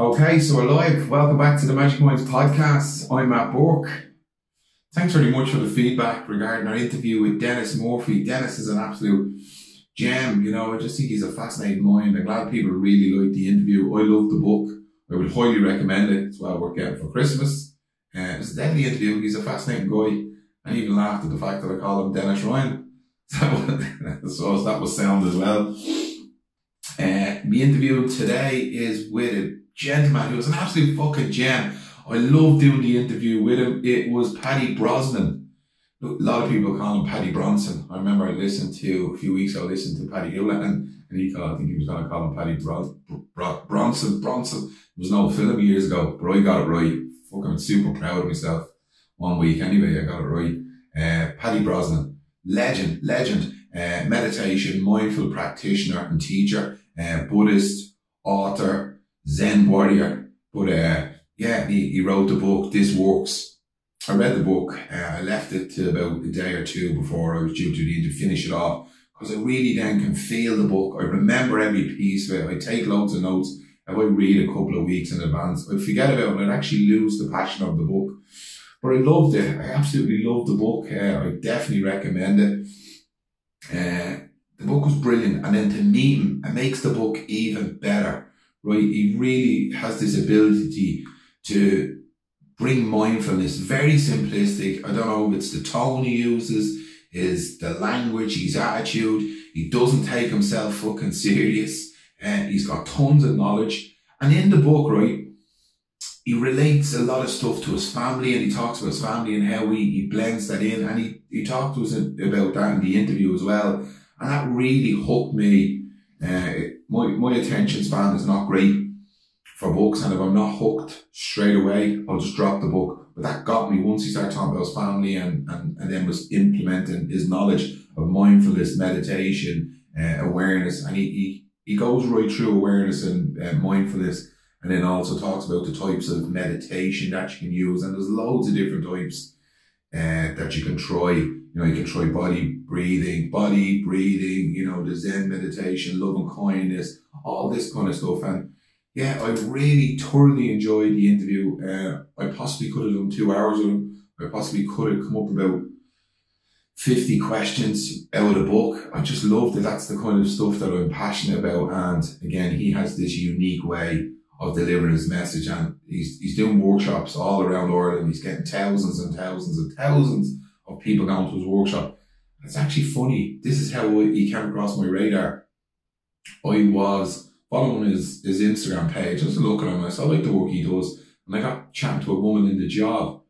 Okay, so we're live. Welcome back to the Magic Minds podcast. I'm Matt Burke. Thanks very much for the feedback regarding our interview with Dennis Murphy. Dennis is an absolute gem, you know, I just think he's a fascinating mind. I'm glad people really liked the interview. I love the book. I would highly recommend it. It's what we're getting for Christmas. Uh, it's a deadly interview. He's a fascinating guy. I even laughed at the fact that I call him Dennis Ryan. So, that was sound as well. Uh, the interview today is with a gentleman who was an absolute fucking gem. I loved doing the interview with him. It was Paddy Brosnan. A lot of people call him Paddy Bronson. I remember I listened to a few weeks ago, I listened to Paddy Hewlett and, and he called, I think he was going to call him Paddy Bron, Bron, Bronson. Bronson. It was an old film years ago, but I got it right. Fucking super proud of myself. One week anyway, I got it right. Uh, Paddy Brosnan, legend, legend, uh, meditation, mindful practitioner and teacher, uh, Buddhist, author, Zen warrior. But uh, yeah, he, he wrote the book, This Works. I read the book. Uh, I left it to about a day or two before I was due to, need to finish it off because I really then can feel the book. I remember every piece of it. I take loads of notes. If I read a couple of weeks in advance, I forget about it. I'd actually lose the passion of the book. But I loved it. I absolutely loved the book. Uh, I definitely recommend it. Uh, the book was brilliant. And then to meet him, it makes the book even better. Right? He really has this ability to bring mindfulness. Very simplistic. I don't know if it's the tone he uses, is the language, his attitude. He doesn't take himself fucking serious. And he's got tons of knowledge. And in the book, right, he relates a lot of stuff to his family and he talks about his family and how he, he blends that in. And he, he talked to us about that in the interview as well. And that really hooked me. Uh, my, my attention span is not great for books. And if I'm not hooked straight away, I'll just drop the book. But that got me once he started talking about his family and, and, and then was implementing his knowledge of mindfulness, meditation, uh, awareness. And he, he, he goes right through awareness and uh, mindfulness and then also talks about the types of meditation that you can use. And there's loads of different types uh, that you can try. You know, you can try body breathing, body breathing, you know, the Zen meditation, love and kindness, all this kind of stuff. And yeah, I really thoroughly enjoyed the interview. Uh, I possibly could have done two hours with him. I possibly could have come up about 50 questions out of the book. I just love that That's the kind of stuff that I'm passionate about. And again, he has this unique way of delivering his message. And he's, he's doing workshops all around Ireland. He's getting thousands and thousands and thousands of people going to his workshop. It's actually funny. This is how he came across my radar. I was following his, his Instagram page, just looking at him. I saw like the work he does. And I got chatting to a woman in the job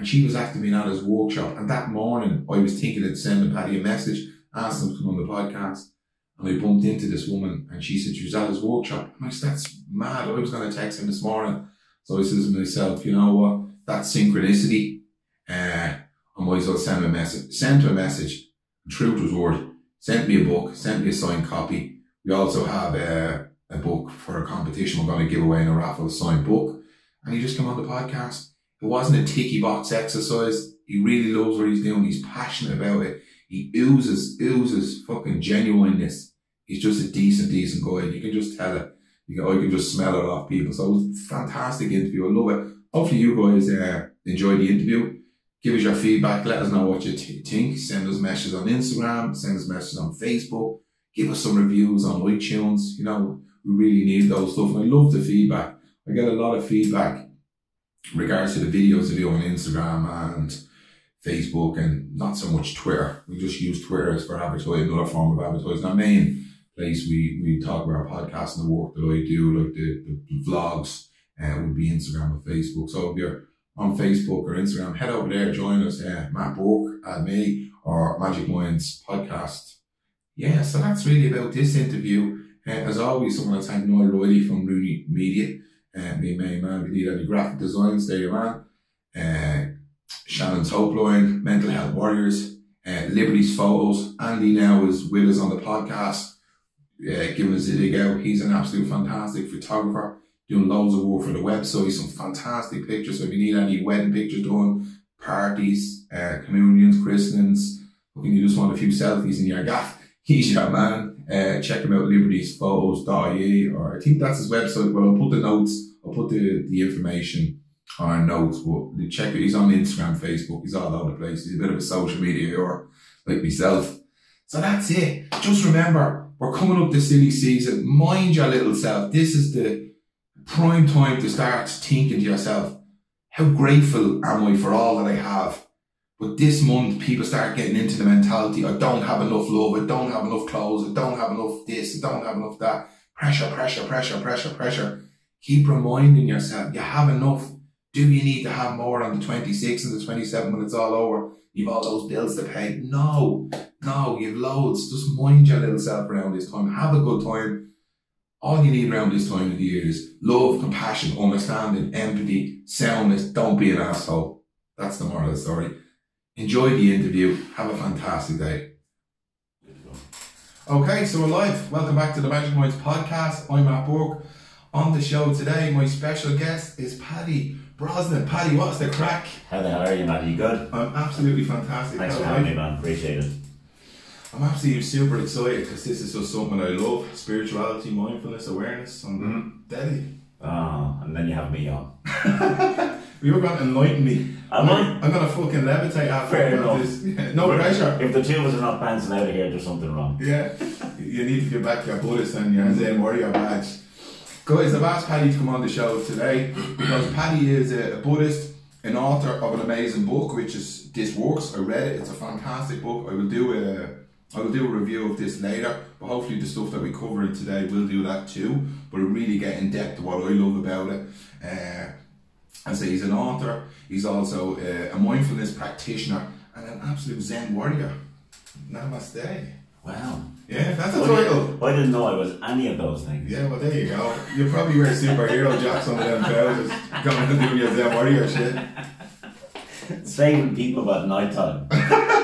and she was asking me at his workshop. And that morning I was thinking of sending Paddy a message, ask him to come on the podcast. And I bumped into this woman and she said she was at his workshop. And I said, that's mad. I was going to text him this morning. So I said to myself, you know what? That's synchronicity. Uh, I might as well send him a message. Sent him a message. True to his word. Sent me a book. Sent me a signed copy. We also have a, a book for a competition. We're going to give away in a raffle, a signed book. And he just came on the podcast. It wasn't a ticky box exercise. He really loves what he's doing. He's passionate about it. He oozes, oozes fucking genuineness he's just a decent, decent guy. And You can just tell it. You can, I can just smell it off people. So it was fantastic interview. I love it. Hopefully you guys uh, enjoy the interview. Give us your feedback. Let us know what you t- think. Send us messages on Instagram. Send us messages on Facebook. Give us some reviews on iTunes. You know, we really need those stuff. And I love the feedback. I get a lot of feedback in regards to the videos I do on Instagram and Facebook and not so much Twitter. We just use Twitter as for advertising, another form of advertising. Our main place we, we talk about podcast and the work that I do, like the, the, vlogs, uh, would be Instagram or Facebook. So if you're on Facebook or Instagram, head over there, join us, uh, Matt Burke at me or Magic Minds podcast. Yeah, so that's really about this interview. Uh, as always, I want to thank Noel Riley from Rooney Media, uh, me main man, we need any graphic designs, there you man. Uh, Shannon's Hopeline, Mental Health Warriors, uh, Liberties Photos. Andy now is with us on the podcast uh, giving us a dig out. He's an absolute fantastic photographer, doing loads of work for the website, some fantastic pictures. So if you need any wedding pictures done, parties, uh, communions, christenings, or you just want a few selfies in your gaff, he's your man. Uh, check him out, libertiesphotos.ie, or I think that's his website, but I'll put the notes I'll put the, the information on our notes, but check it. He's on Instagram, Facebook. He's all over the place. He's a bit of a social media hero, like myself. So that's it. Just remember, we're coming up the silly season. Mind your little self. This is the prime time to start thinking to yourself, how grateful am I for all that I have? But this month, people start getting into the mentality, I don't have enough love, I don't have enough clothes, I don't have enough this, I don't have enough that. Pressure, pressure, pressure, pressure, pressure. Keep reminding yourself, you have enough. Do you need to have more on the 26th and the 27th when it's all over? You've all those bills to pay. No, no, you've loads. Just mind your little self around this time. Have a good time. All you need around this time of the year is love, compassion, understanding, empathy, soundness. Don't be an asshole. That's the moral of the story. Enjoy the interview. Have a fantastic day. Okay, so we're live. Welcome back to the Magic Minds podcast. I'm Matt Burke. On the show today, my special guest is Paddy Brosnan. Paddy, what's the craic? How the hell are you, Matt? Are you good? I'm absolutely fantastic. Thanks for How are having you? me, man. Appreciate it. I'm absolutely super excited because this is just something I love spirituality, mindfulness, awareness. I'm Mhm. Daddy. Oh, and then you have me on. You're going to enlighten me. Am I? I'm going to fucking levitate after Fair enough. this. no pressure. If the two of us are not bouncing out of here, there's something wrong. Yeah, you need to get back your Buddhist and your Zen warrior badge. Guys, I've asked Paddy to come on the show today because Paddy is a Buddhist, an author of an amazing book, which is This Works. I read it; it's a fantastic book. I will do a, I will do a review of this later, but hopefully the stuff that we cover in today will do that too. But really get in depth to what I love about it. Uh, I say he's an author. He's also uh, a mindfulness practitioner and an absolute Zen warrior. Namaste. Wow. Yeah, that's a I title. didn't, I didn't know I was any of those things. Yeah, well, there you go. You probably wear superhero jocks on them trousers, coming to do your Zen warrior shit. Saving people at night time.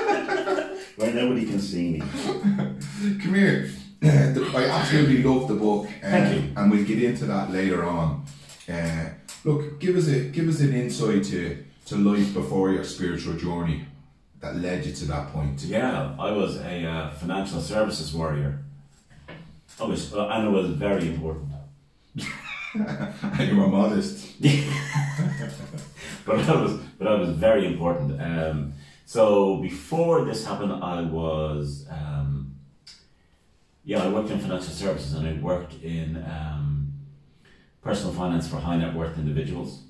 Where nobody can see me. Come here. Uh, the- I absolutely love the book, Thank you. and we'll get into that later on. Uh, look, give us a give us an insight to to life before your spiritual journey that led you to that point. Yeah, I was a uh, financial services warrior. I was, uh, and it was very important. and you were modest. but I was, but I was very important. Um, so before this happened, I was, um, yeah, I worked in financial services and I worked in um, personal finance for high net worth individuals.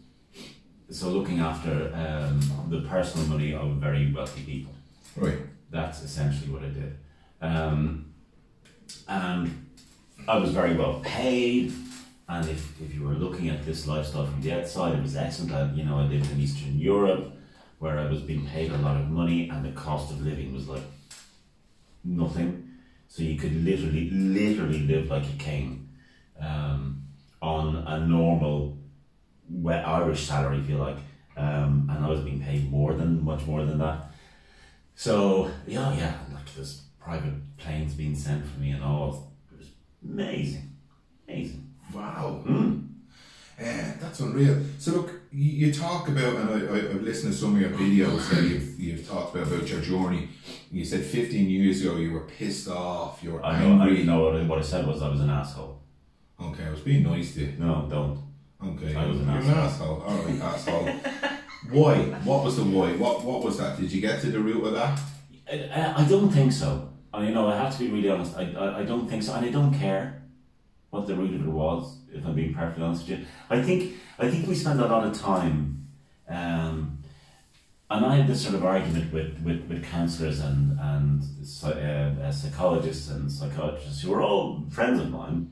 So looking after um, the personal money of very wealthy people. Right. That's essentially what I did. Um, and I was very well paid. And if, if you were looking at this lifestyle from the outside, it was excellent. I, you know, I lived in Eastern Europe where I was being paid a lot of money and the cost of living was like nothing. So you could literally, literally live like a king um, on a normal we- Irish salary, if you like. Um, and I was being paid more than, much more than that. So yeah, yeah, like this private planes being sent for me and all. It was amazing, amazing. Wow. Mm. Uh, that's unreal. So look, you, you talk about, and I, I, I've listened to some of your videos that you've, you've talked about, about your journey. You said 15 years ago you were pissed off, you were I know. I know what I, what I said was I was an asshole. Okay, I was being nice to you. No, don't. Okay, I was an you're an asshole. All right, asshole. Why? What was the why? What What was that? Did you get to the root of that? I, I- I don't think so. I, you know, I have to be really honest. I, I, I don't think so, and I don't care what the root of it was. If I'm being perfectly honest with you, I think I think we spend a lot of time, um, and I have this sort of argument with with, with counsellors and and uh, uh, psychologists and psychiatrists who are all friends of mine.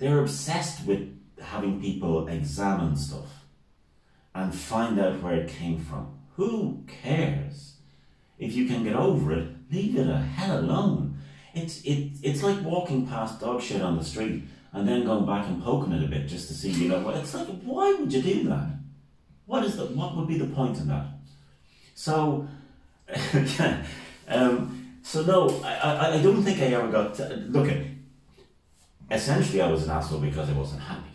They're obsessed with having people examine stuff and find out where it came from. Who cares? If you can get over it, leave it a hell alone. It's it it's like walking past dog shit on the street and then going back and poking it a bit just to see, you know, it's like why would you do that? What is the what would be the point in that? So um, so no, I, I, I don't think I ever got to, look at essentially I was an asshole because I wasn't happy.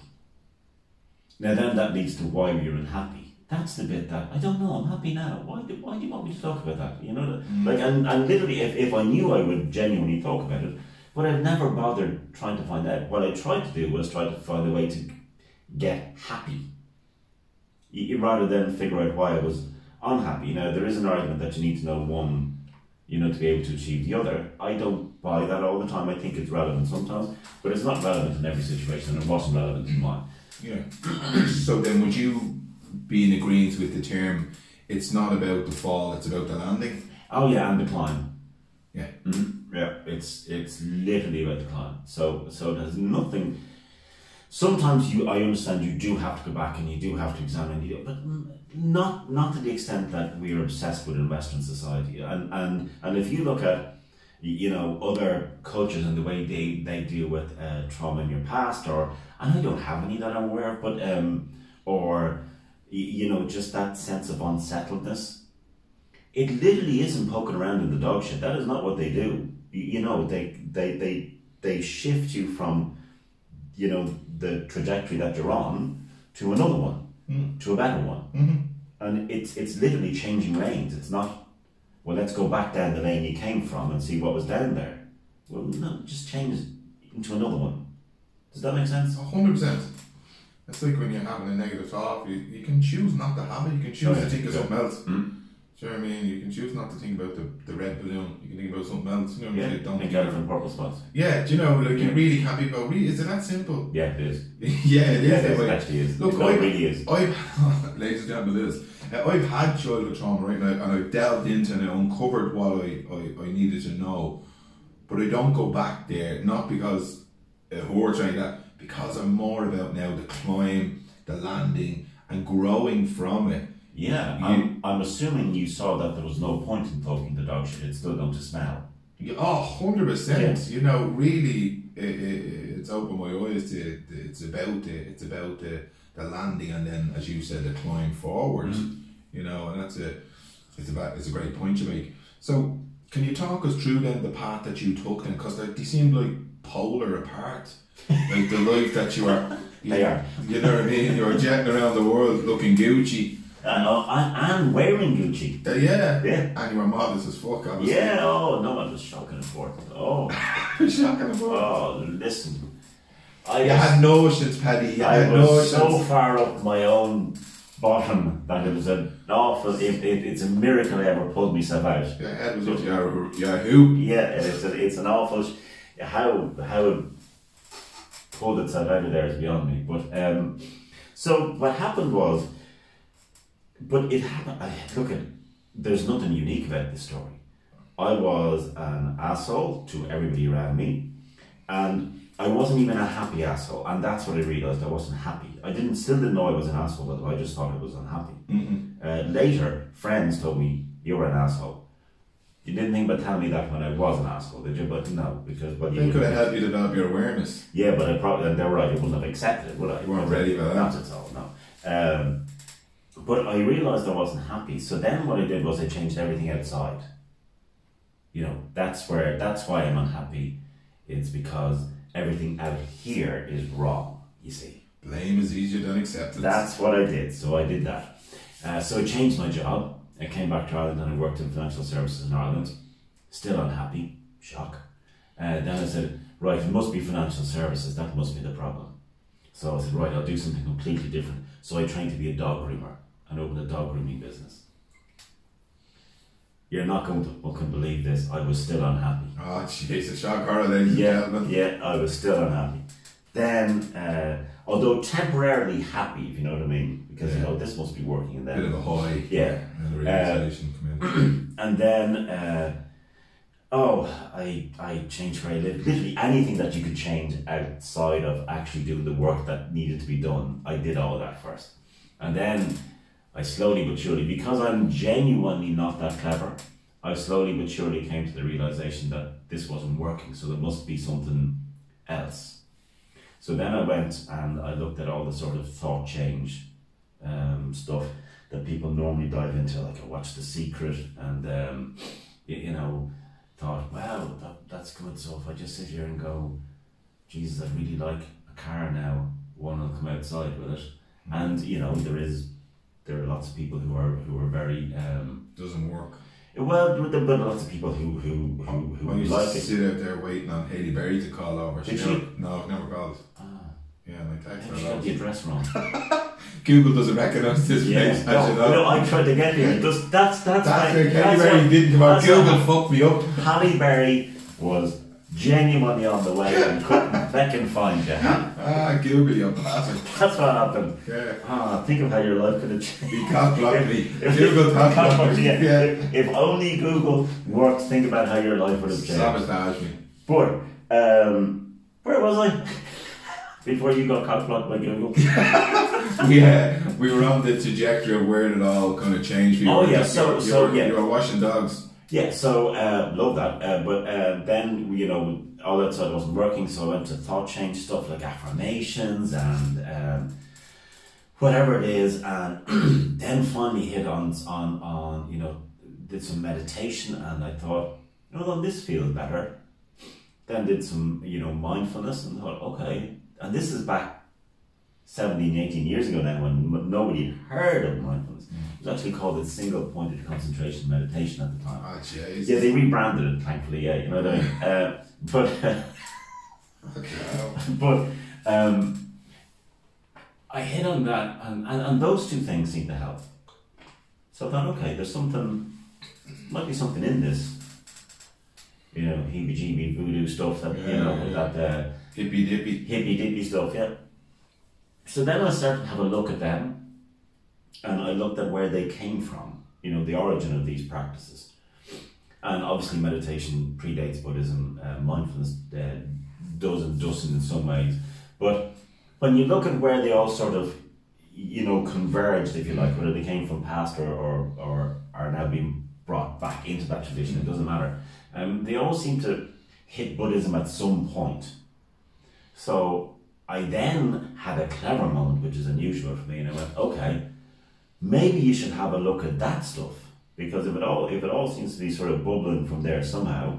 Now then that leads to why you're unhappy. That's the bit that I don't know. I'm happy now. Why do Why do you want me to talk about that? You know, that- like and, and literally, if, if I knew, I would genuinely talk about it. But I've never bothered trying to find out. What I tried to do was try to find a way to get happy. Rather than figure out why I was unhappy. Now there is an argument that you need to know one, you know, to be able to achieve the other. I don't buy that all the time. I think it's relevant sometimes, but it's not relevant in every situation, and it wasn't relevant in mine. Yeah. so then, would you be in agreement with the term? It's not about the fall; it's about the landing. Oh yeah, and the climb. Yeah. Mm-hmm. Yeah, it's it's literally about decline. So so there's nothing. Sometimes you, I understand you do have to go back and you do have to examine, you, but not not to the extent that we are obsessed with in Western society. And and and if you look at you know other cultures and the way they they deal with uh, trauma in your past, or and I don't have any that I'm aware of, but um, or you know just that sense of unsettledness it literally isn't poking around in the dog shit. That is not what they do. You, know, they, they they they shift you from, you know, the trajectory that you're on to another one, Mm. to a better one, Mm-hmm. and it's it's literally changing lanes. It's not, well, let's go back down the lane you came from and see what was down there. Well, no, just change into another one. Does that make sense? hundred percent. It's like when you're having a negative thought, you, you can choose not to have it. You can choose Oh, yeah. to think of something else. Mm. Do you know what I mean? You can choose not to think about the, the red balloon. You can think about something else. You know, Yeah, you don't think think out of different purple spots. Yeah, do you know, like you Yeah. really can't be about really is it that simple? Yeah, it is. yeah, it is. Yeah, it actually is. Look, I- it really is. I've, ladies and gentlemen, it is. Uh, I've had childhood trauma, right, and, I, and I've delved into and I uncovered what I, I, I needed to know, but I don't go back there, not because it hurts or anything like that, because I'm more about now the climb, the landing, and growing from it. Yeah, You- I'm, I'm assuming you saw that there was no point in poking the dog shit. It's still going to smell. Yeah, Oh, 100%. You know, really, it, it, it's opened my eyes to, it's about the, it's about the, the landing and then, as you said, the climb forward. Mm-hmm. You know, and that's a, it's a, it's a great point you make. So, can you talk us through then the path that you took then? Because they, they seem like polar apart. like the life that you are. They are. You know what I mean? You're jetting around the world looking Gucci. And, uh, and, and wearing Gucci. Uh, yeah. Yeah. And you were modest as fuck, obviously. Yeah, oh, no, I was shocking important. Oh, Shocking fuck. oh, listen. I You had notions, Paddy. You I had was notions. so far up my own bottom that it was an awful, it, it, it's a miracle I ever pulled myself out. Your head was up your Yahoo. Yeah, it's, a, it's an awful, sh- how, how it pulled itself out of there is beyond me. But, um, so what happened was, but it happened, I, look at, there's nothing unique about this story. I was an asshole to everybody around me, and I wasn't even a happy asshole, and that's what I realized. I wasn't happy. I didn't still didn't know I was an asshole, but. I just thought I was unhappy. Mm-hmm. Uh, later, friends told me you're an asshole. You didn't think about telling me that when I was an asshole, did you? But no, because but you They could have helped you develop your awareness. yeah, but I probably and they were right. I wouldn't have accepted it, would I? You weren't ready for that. Not at all. No. Um, but I realized I wasn't happy. So then what I did was I changed everything outside. You know, that's where that's why I'm unhappy. It's because everything out here is wrong. You see. Blame is easier than acceptance. That's what I did. So I did that. Uh, so I changed my job. I came back to Ireland and I worked in financial services in Ireland. Still unhappy. Shock. Uh, then I said, right, it must be financial services. That must be the problem. So I said, right, I'll do something completely different. So I trained to be a dog groomer and opened a dog grooming business. You're not going to fucking believe this. I was still unhappy. Oh, a shock horror, ladies Yeah, and gentlemen. yeah, I was still unhappy. Then, uh, although temporarily happy, if you know what I mean, because you know this must be working, and Bit of then a high. yeah, And come and then uh, oh, I I changed where I lived. Literally anything that you could change outside of actually doing the work that needed to be done, I did all that first, and then I slowly but surely, because I'm genuinely not that clever, I slowly but surely came to the realization that this wasn't working. So there must be something else. So then I went and I looked at all the sort of thought change um, stuff that people normally dive into. Like I watched The Secret and, um, you, you know, thought, wow, that, that's good. So if I just sit here and go, Jesus, I really like a car now, one will come outside with it. And, you know, there is, there are lots of people who are, who are very, um, Doesn't work. well, there are lots of people who, who, who, I who used like to it. sit out there waiting on Halle Berry to call over. Did never, she? No, I've never called. Ah. Yeah, my text. Maybe she are got the address wrong. Google doesn't recognise this Yeah, place, as no, you know. no, I tried to get here. Just, that's that's, That's my, that's Berry didn't come out. Google fucked me up. Halle Berry was genuinely on the way and couldn't fucking find you. Ah, Google, you bastard. That's what happened. Yeah. Ah, think of how your life could have changed. You can't block me. If- Google can't block me. yeah. Yeah. If, if only Google worked, think about how your life would have changed. Sabotage me. But um, where was I? Before you got cock blocked by Google. Yeah, we were on the trajectory of where it all kind of changed. Oh, yeah, so- you so, were- yeah. You were washing dogs. Yeah, so uh, love that. Uh, but uh, then you know all that side wasn't working, so I went to thought change stuff like affirmations and um, whatever it is, and then finally hit on on on you know did some meditation, and I thought, you know, this feels better. Then did some you know mindfulness, and thought, okay, and this is back 17, 18 years ago now when nobody heard of mindfulness. It was actually called a single pointed concentration meditation at the time. Oh, jeez. Yeah, they rebranded it, thankfully. Yeah, you know what I mean. Uh, but Okay. but um, I hit on that, and, and, and those two things seem to help. So I thought, okay, there's something, might be something in this. You know, heebie-jeebie voodoo stuff that you know Yeah, that uh, Hippy dippy. hippy dippy stuff, yeah. So then I started to have a look at them, and I looked at where they came from. You know, the origin of these practices, and obviously meditation predates Buddhism. Uh, mindfulness uh, does and doesn't in some ways, but when you look at where they all sort of, you know, converged, if you like, whether they came from past or or, or are now being brought back into that tradition, it doesn't matter. Um, they all seem to hit Buddhism at some point. So I then had a clever moment, which is unusual for me, and I went, okay, maybe you should have a look at that stuff because if it all if it all seems to be sort of bubbling from there somehow,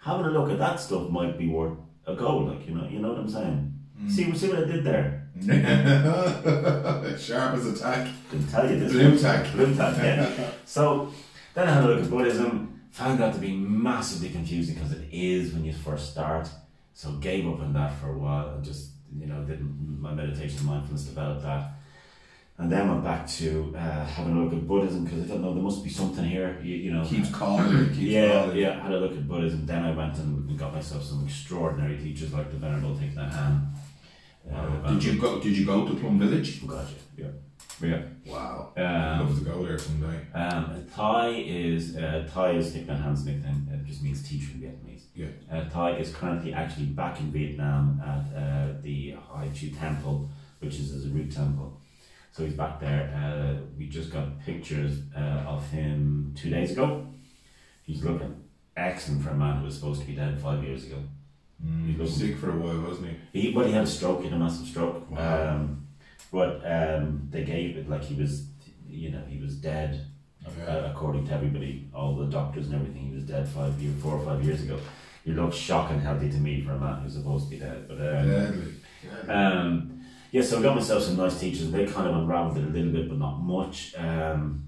having a look at that stuff might be worth a go. Like you know, you know what I'm saying. Hmm. See, see what I did there. Sharp as a tack. Didn't tell you this. Blue tack. Blue tack, yeah. so then I had a look at Buddhism, found that to be massively confusing because it is when you first start. So gave up on that for a while and just you know didn't my meditation and mindfulness developed that. And then went back to uh, having a look at Buddhism because I thought, no, there must be something here. You, you know, Keeps calling. Keeps yeah, calling. yeah. Had a look at Buddhism. Then I went and got myself some extraordinary teachers like the Venerable Thich Nhat Hanh. Uh, Did you go? Did you go to Plum Village? Oh, God, yeah, yeah, Wow. Um, Love to go there someday. Um, Thay is uh, Thay is Thich Nhat Hanh's nickname. It just means teacher in Vietnamese. Yeah. Uh, Thay is currently actually back in Vietnam at uh, the Hai Chu Temple, which is his root temple. So he's back there. Uh, we just got pictures uh, of him two days ago. He's looking excellent for a man who was supposed to be dead five years ago. Mm, he was sick for a while, wasn't he? He, well, he had a stroke. He had a massive stroke. Wow. Um, but um, they gave it like he was, you know, he was dead Yeah. uh, according to everybody, all the doctors and everything, he was dead five years, four or five years ago. He looked shocking healthy to me for a man who's supposed to be dead. But um, um, yeah, so I got myself some nice teachers. They kind of unraveled it a little bit, but not much. Um,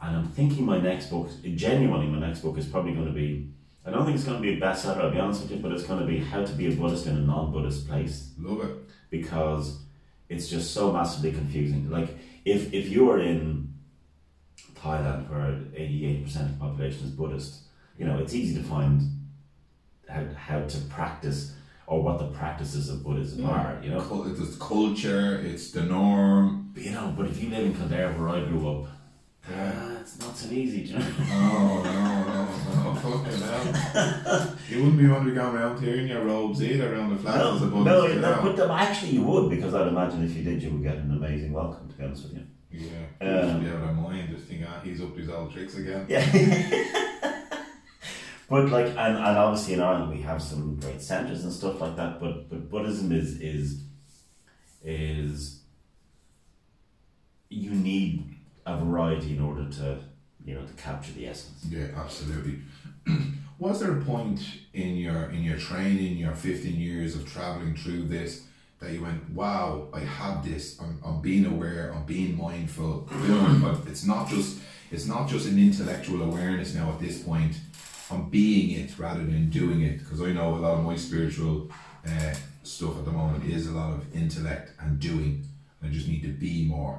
and I'm thinking my next book, genuinely, my next book is probably going to be. I don't think it's going to be a bestseller. I'll be honest with you, but it's going to be how to be a Buddhist in a non-Buddhist place Love it. because it's just so massively confusing. Like if if you are in Thailand where eighty eight percent of the population is Buddhist, you know it's easy to find how how to practice or what the practices of Buddhism are. You know, Cul- It's culture. It's the norm. but, you know. But if you live in Kildare where I grew up, uh, it's not so easy. Do you know? Oh no, no, no! Fucking hell! You wouldn't be want to be going around here in your robes either around the flats as a no, Buddhist, no, you know? but um, actually you would because I'd imagine if you did, you would get an amazing welcome. To be honest with you. Yeah, Um, just be out of mind. Just think, ah, he's up to his old tricks again. Yeah. but like and, and obviously in Ireland we have some great centres and stuff like that, but but Buddhism is is is you need a variety in order to you know to capture the essence. Yeah, absolutely. Was there a point in your in your training, your fifteen years of traveling through this, that you went, "Wow, I have this. I'm, I'm being aware. I'm being mindful." But it's not just it's not just an intellectual awareness now. At this point, on being it rather than doing it. Because I know a lot of my spiritual uh, stuff at the moment is a lot of intellect and doing. I just need to be more.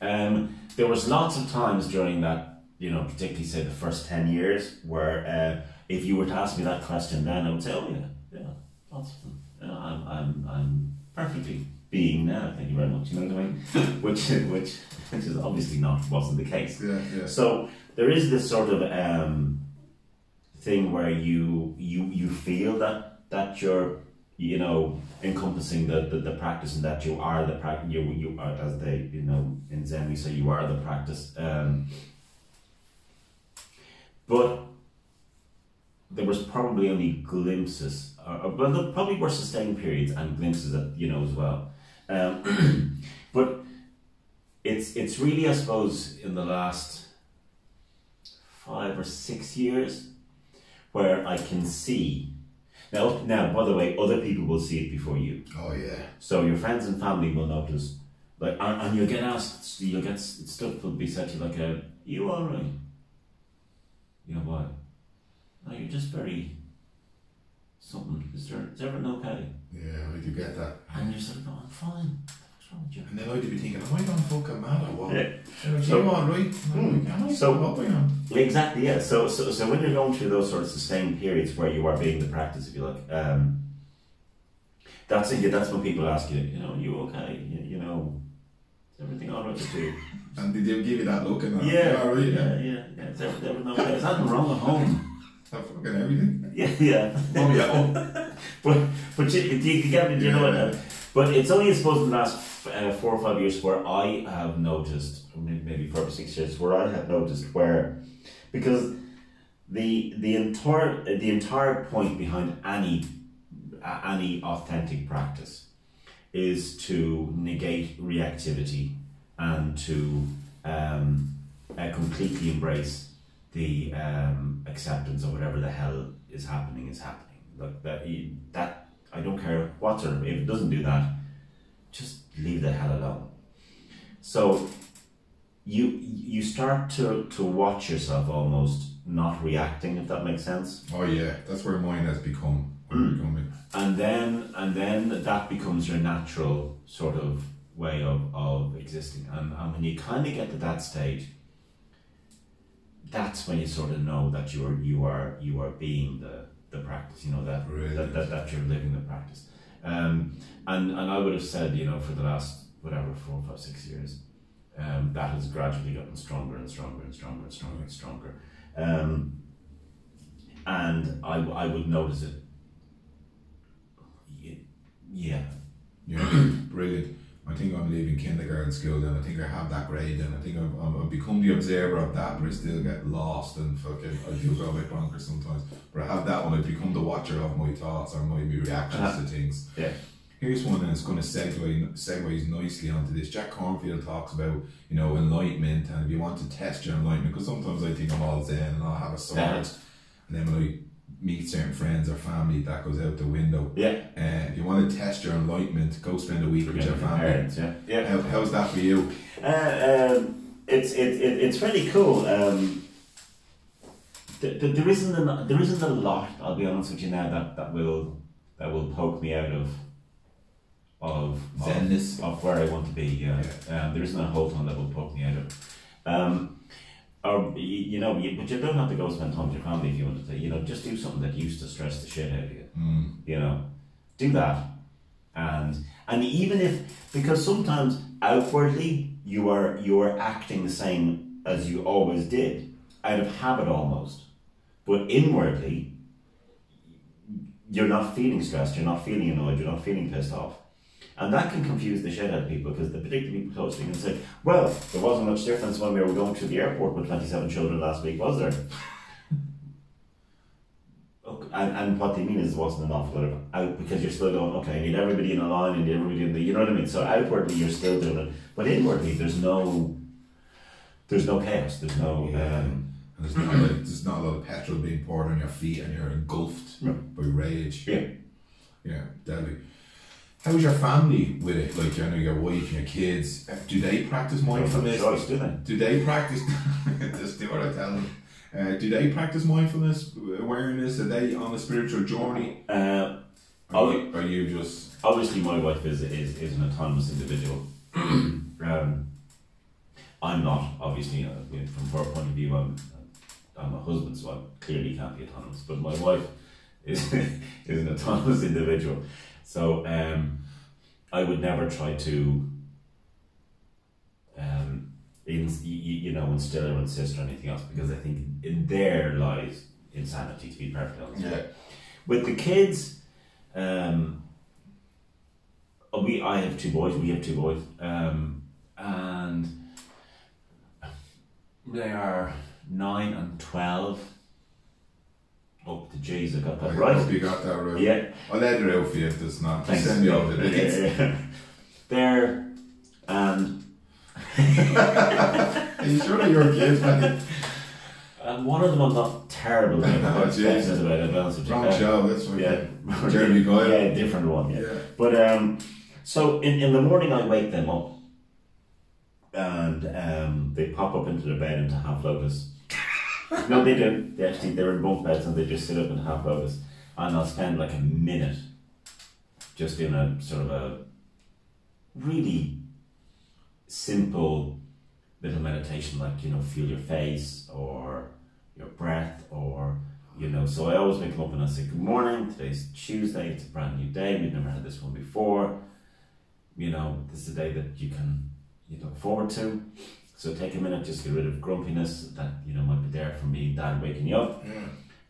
Um, there was lots of times during that, you know, particularly say the first ten years, where uh, if you were to ask me that question, then I would say, oh yeah, yeah, lots of them. Yeah, I'm, I'm, I'm perfectly being now. Thank you very much. You know what I mean? which, which, which is obviously not wasn't the case. Yeah, yeah. So there is this sort of um, thing where you you you feel that that you're you know encompassing the, the, the practice and that you are the practice you you are as they you know in Zen we say you are the practice. Um, but there was probably only glimpses, or, or- well, there probably were sustained periods and glimpses that you know as well. Um, but it's it's really, I suppose, in the last five or six years where I can see. Now, now, by the way, other people will see it before you. Oh yeah. So your friends and family will notice, like, and, and you'll get asked, you'll get stuff will be said to you like, uh, "You all right?" You know why? No, you're just very something. Is there is everything okay? Yeah, I do get that. And you're sort of, "Oh, I'm fine." What's wrong with you? And then I'd be thinking, am I gone fucking mad or what? Yeah. Are So- you all right? Am I So- what am Exactly, yeah. So, so, so when you're going through those sort of sustained periods where you are being the practice, if you like, um, that's it. That's when people ask you, you know, you okay? You, you know, is everything all right with you? And did they give you that look and that? Yeah, all right, yeah, yeah, yeah. Is everything, everything okay? Is nothing wrong at home? That fucking everything. Yeah, yeah. Oh yeah. Oh. But but you, you, you get me, do you know what? But it's only, I suppose, in the last uh, four or five years where I have noticed, maybe five or six years, where I have noticed where, because the the entire the entire point behind any uh, any authentic practice is to negate reactivity and to um, uh, completely embrace the um, acceptance of whatever the hell is happening is happening. Like that, that I don't care what's or if it doesn't do that, leave the hell alone. So you you start to to watch yourself almost not reacting, if that makes sense. oh yeah, that's where mine has become. Mm. becoming. and then and then that becomes your natural sort of way of, of existing and, and when you kind of get to that stage that's when you sort of know that you are you are you are being the the practice you know that Brilliant. that, that, that you're living the practice um, and and I would have said you know for the last whatever four five six years um, that has gradually gotten stronger and stronger and stronger and stronger and stronger. Um, and I, I would notice it. Yeah. Yeah, brilliant. I think I'm leaving kindergarten school then. I think I have that grade then. I think I've, I'm- I've become the observer of that, but I still get lost and fucking, I do go a bit bonkers sometimes. But I have that one, I've become the watcher of my thoughts or my, reactions Uh-huh. to things. Yeah. Here's one that's going to segue segues nicely onto this. Jack Kornfield talks about, you know, enlightenment and if you want to test your enlightenment, because sometimes I think I'm all zen and I'll have a sword. Yeah. And then when I meet certain friends or family, that goes out the window. yeah Uh, if you want to test your enlightenment, go spend a week with your family. parents yeah yeah How, how's that for you? Uh, um, it's it, it, it's fairly cool. Um, th- th- there isn't an, there isn't a lot. I'll be honest with you now that, that will that will poke me out of of of, of where I want to be. Yeah, Um, there isn't a whole ton that will poke me out of. Um, or you, you know, you, but you don't have to go spend time with your family if you want to. You know, just do something that used to stress the shit out of you Mm. you know do that and and even if because sometimes outwardly you are you are acting the same as you always did out of habit almost but inwardly you're not feeling stressed you're not feeling annoyed you're not feeling pissed off and that can confuse the shit out of people because the particularly people close to you can say well there wasn't much difference when we were going to the airport with 27 children last week was there Okay, And, and what they mean is there wasn't an awful lot of out because you're still going, okay, I need everybody in a line and everybody in the, you know what I mean? So outwardly you're still doing it, but inwardly there's no, there's no chaos, there's no, Yeah. um, And there's not, like, there's not a lot of petrol being poured on your feet and you're engulfed No. by rage. yeah. Yeah, deadly. How's your family with it? Like, you know, your wife and your kids. Do they practice mindfulness? choice, do they? Do they practice? Just do what I tell them. Uh, do they practice mindfulness, awareness? Are they on a spiritual journey? Uh, Or, you, or you just obviously, my wife is is, is an autonomous individual. um, I'm not, obviously, uh, from her point of view, I'm, I'm a husband, so I clearly can't be autonomous. But my wife is is an autonomous individual, so um, I would never try to, um, in, you, you know, instill or insist or anything else because I think in there lies insanity. To be perfectly honest, yeah. with the kids, um, we I have two boys. We have two boys, um, and they are nine and twelve. Oh, the J's, I got I that right. hope you got that right. Yeah, I'll edit it out for you if there's not. thanks. Send me over the links. Yeah. There and Are you sure that your kids, man? and one of them I'm not terrible with. Oh, about, Jesus. about it, to be honest with you. Wrong Uh, show. That's what. Yeah, Jeremy Kyle. Yeah, different one. Yeah. Yeah. But um, so in, in the morning I wake them up, and um, they pop up into the bed into half lotus. No, they don't. They actually they're in bunk beds and they just sit up in half lotus, and I'll spend like a minute just in a sort of a really simple little meditation, like you know, feel your face or your breath or you know, so I always wake them up and I say, Good morning, today's Tuesday, it's a brand new day, we've never had this one before. You know, this is a day that you can you look forward to. So take a minute, just get rid of grumpiness that, you know, might be there from me, dad waking you up. Yeah.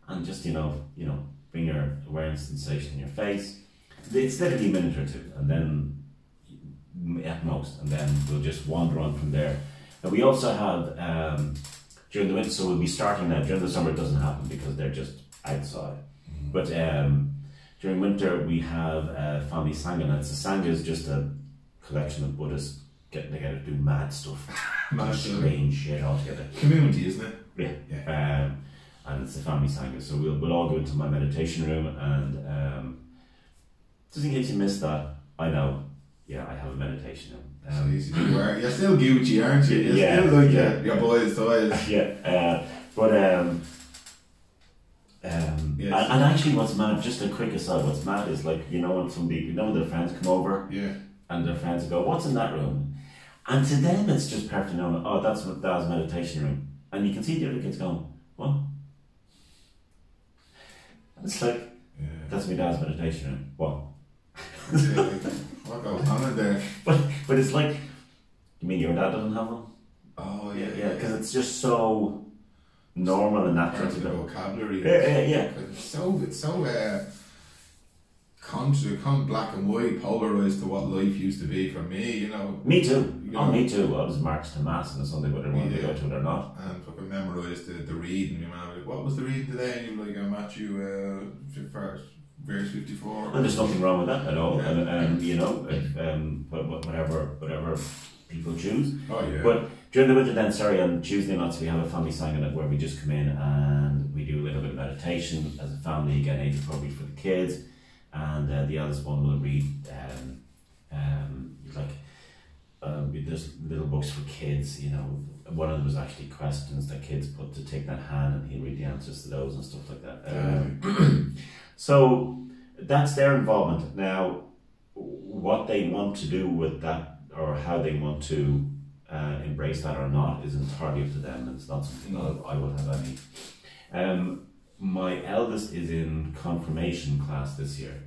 And just, you know, you know, bring your awareness sensation in your face. It's literally a minute or two, and then at most, and then we'll just wander on from there. And we also have um, during the winter, so we'll be starting now. During the summer, it doesn't happen because they're just outside. But um, during winter, we have a family sangha. And it's a sangha is just a collection of Buddhists getting together to do mad stuff, Mad strange shit altogether. Community, isn't it? Yeah. Yeah. Um, and it's a family sangha. So we'll, we'll all go into my meditation room and um, just in case you missed that, I know, yeah, I have a meditation room. So Um, easy to wear. You're still Gucci, aren't you? You're Yeah, still like yeah. your, your boys' toys. yeah, uh, but um, um, Yes. and, and actually, what's mad? Just a quick aside. What's mad is like you know when somebody, you know when their friends come over Yeah. and their friends go, "What's in that room?" And to them, it's just perfectly known. Oh, that's what Dad's meditation room, and you can see the other kids going, "What?" And it's like Yeah. that's my dad's meditation room. What? Yeah, what goes on in there? But but it's like, you mean your dad doesn't have one? Oh, Yeah, yeah. yeah, because it's just so normal and natural Part of the vocabulary. Yeah, yeah, yeah. It's so, it's so, uh, con black and white, polarized to what life used to be for me, you know. Me too. You Oh, me too. I was marched to mass on a Sunday, whether I wanted to go to it or not. And fucking memorised the, the reading. Your man was like, what was the reading today? And you were like, "I uh, Matthew, uh, first, verse 54. And there's nothing wrong with that at all. Yeah. And, and you know, if, um, wha- wha- whatever, whatever people choose. Oh, yeah. But during the winter, then, sorry, on Tuesday nights we have a family sangha where we just come in and we do a little bit of meditation as a family, again, age appropriate for the kids. And uh, the eldest one will read, um, um, like, um, there's little books for kids, you know. One of them was actually questions that kids put to Thich Nhat Hanh and he'll read the answers to those and stuff like that. Um, so that's their involvement. Now, what they want to do with that or how they want to uh, embrace that or not is entirely up to them. It's not something I, I will have any. Um, my eldest is in confirmation class this year,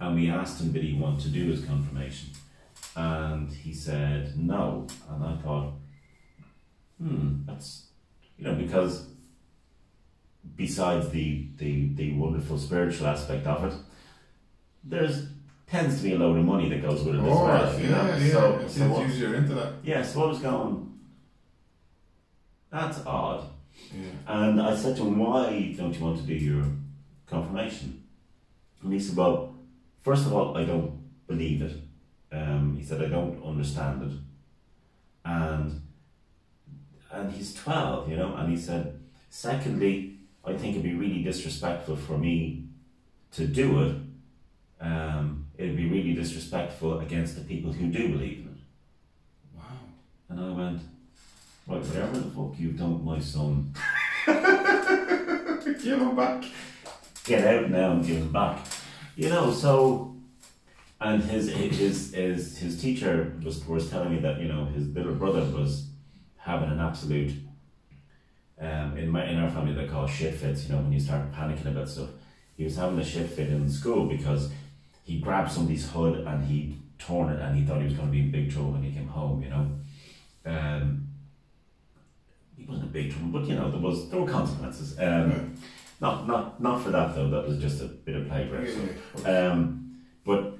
and we asked him did he want to do his confirmation, and he said no. And I thought, hmm, that's you know because besides the the the wonderful spiritual aspect of it, there's tends to be a load of money that goes with it as Oh, well. You yeah, know? yeah. So, it's so what- you're into that. yeah, so I was going, that's odd. Yeah. And I said to him, why don't you want to do your confirmation? And he said, well, first of all, I don't believe it. Um, he said, I don't understand it. And and he's 12, you know, and he said, secondly, I think it'd be really disrespectful for me to do it. Um, it'd be really disrespectful against the people who do believe in it. Wow. And I went, right, whatever the fuck you've done with my son, Give him back. get out now and give him back. You know, so and his his his his teacher was was telling me that you know his little brother was having an absolute um in my in our family they call shit fits. You know when you start panicking about stuff, he was having a shit fit in school because he grabbed somebody's hood and he torn it and he thought he was going to be in big trouble when he came home. You know, um, he wasn't in big trouble, but you know there was there were consequences. Um, not not not for that though. That was just a bit of playground. stuff. Um, but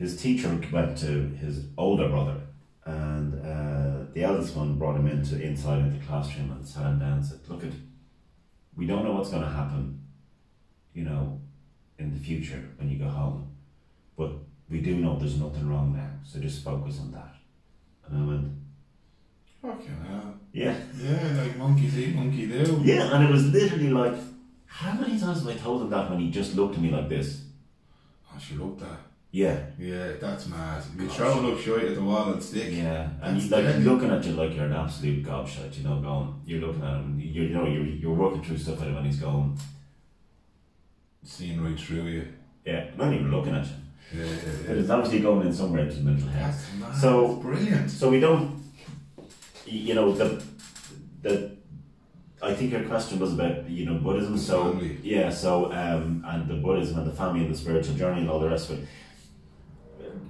his teacher went to his older brother, and uh, the eldest one brought him into inside into the classroom and sat him down and said, "Look, at we don't know what's going to happen, you know, in the future when you go home, but we do know there's nothing wrong now. So just focus on that." And I went, Fucking hell. "Yeah, Yeah, like monkeys eat, monkey do. yeah," and it was literally like, how many times have I told him that when he just looked at me like this? I should look that. Yeah. Yeah, that's mad. You're Gosh. throwing up shit at the wall and stick. Yeah, and like looking at you like you're an absolute gobshite, you know, going, you're looking at him, you know, you're, you're working through stuff with him and he's going, Seeing right through you. yeah, not even looking at you. Yeah, yeah, But yeah. it's obviously going in somewhere into mental health. That's mad. So- That's brilliant. So we don't, you know, the, the, I think your question was about, you know, Buddhism, so, Family. yeah, so, um, and the Buddhism and the family and the spiritual journey and all the rest of it.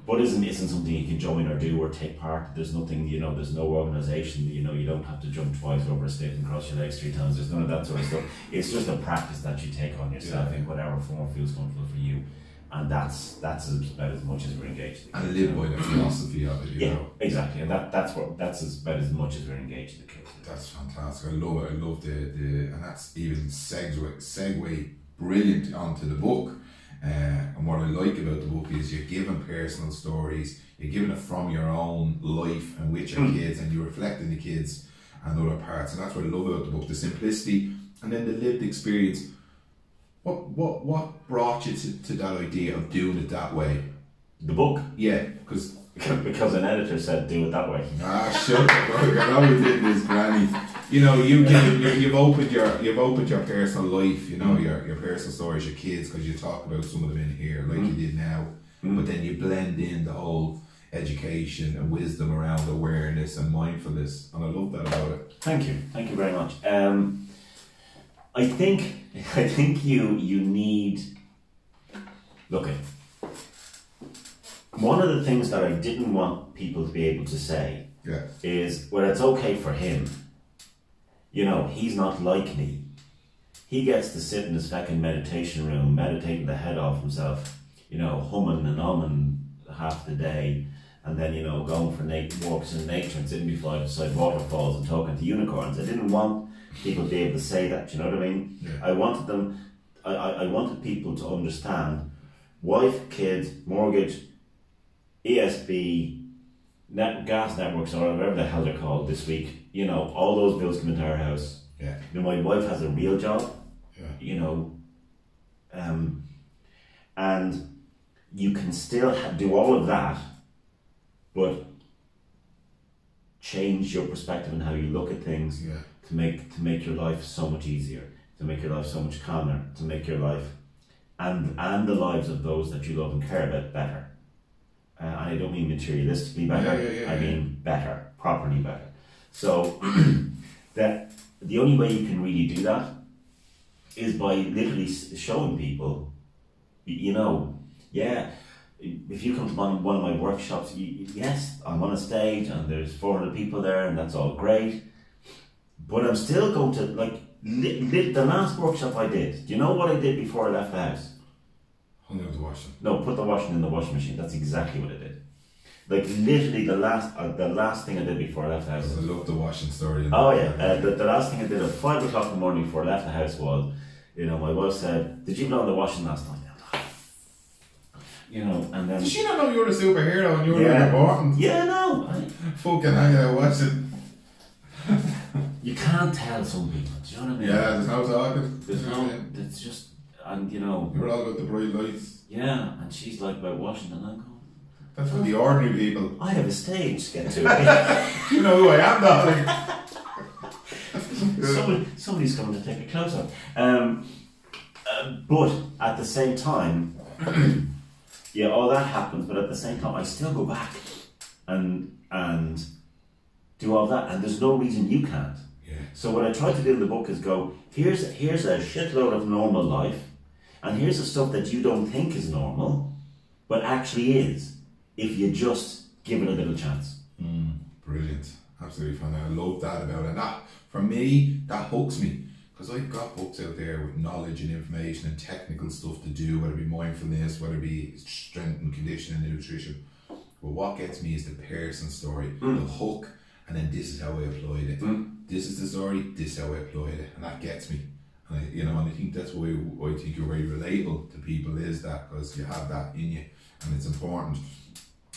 Buddhism isn't something you can join or do or take part. There's nothing, you know, there's no organization, you know, you don't have to jump twice over a stick and cross your legs three times. There's none of that sort of stuff. It's just a practice that you take on yourself Yeah. in whatever form feels comfortable for you. And that's that's about as much as we're engaged. in. And live by the philosophy of it, you Yeah, know. exactly. And that, that's what that's as about as much as we're engaged in the kids. That's fantastic. I love it. I love the, the and that's even segue segue brilliant onto the book. Uh, and what I like about the book is you're given personal stories, you're giving it from your own life and with your Mm. kids, and you're reflecting the kids and other parts. And that's what I love about the book: the simplicity and then the lived experience. What what what brought you to, to that idea of doing it that way? The book, Yeah, because because an editor said do it that way. Ah, shut up! Look, I know you did this, Granny. You know, you you've opened your you've opened your personal life. You know, your your personal stories, your kids, because you talk about some of them in here, like you did now. But then you blend in the whole education and wisdom around awareness and mindfulness, and I love that about it. Thank you, thank you very much. Um, I think I think you you need. Look, at one of the things that I didn't want people to be able to say Yeah, is well, it's okay for him. You know, he's not like me. He gets to sit in his fucking meditation room, meditating the head off himself, you know, humming and humming half the day, and then, you know, going for na- walks in nature and sitting beside waterfalls and talking to unicorns. I didn't want people to be able to say that, you know what I mean? Yeah. I wanted them, I, I, I wanted people to understand wife, kids, mortgage, ESB, net, gas networks, or whatever the hell they're called this week, you know, all those bills come into our house. yeah, You know, my wife has a real job, yeah, you know, um, and you can still ha- do all of that, but change your perspective and how you look at things yeah, to make to make your life so much easier, to make your life so much calmer, to make your life and and the lives of those that you love and care about better. Uh, and I don't mean materialistically better. Yeah, yeah, yeah, I mean better, properly better. So that the only way you can really do that is by literally showing people, you know, yeah. If you come to one, one of my workshops, you, yes, I'm on a stage and there's 400 people there, and that's all great. But I'm still going to like li- li- the last workshop I did. Do you know what I did before I left the house? hung out watch them. No, put the washing in the washing machine. That's exactly what I did. Like literally the last uh, the last thing I did before I left the house. I love the washing story. Oh yeah, uh, the, the last thing I did at five o'clock in the morning before I left the house was, you know, my wife said, "Did you blow the washing last night?" You know, and then Did she not know you were a superhero and you were Yeah. important? yeah, no, I, Fucking hanging out watching. you can't tell some people. Do you know what I mean? Yeah, there's no talking. There's Yeah. no, it's just, and you know, You're all about the bright lights. yeah, and she's like about washing, and I'm That's for the ordinary people. I have a stage to get to. You know who I am, darling. Somebody, somebody's coming to take a close up. Um, uh, but at the same time, yeah, all that happens. But at the same time, I still go back and and do all that, and there's no reason you can't. Yeah. So what I try to do in the book is go here's here's a shitload of normal life, and here's the stuff that you don't think is normal, but actually is if you just give it a little chance. Mm, brilliant. Absolutely fun. I love that about it. And that, for me, that hooks me. Because I've got books out there with knowledge and information and technical stuff to do, whether it be mindfulness, whether it be strength and conditioning and nutrition. But what gets me is the person story, the mm. hook, and then this is how I applied it. Mm. This is the story, this is how I applied it. And that gets me. And I, you know, and I think that's why I think you're very relatable to people is that because you have that in you and it's important.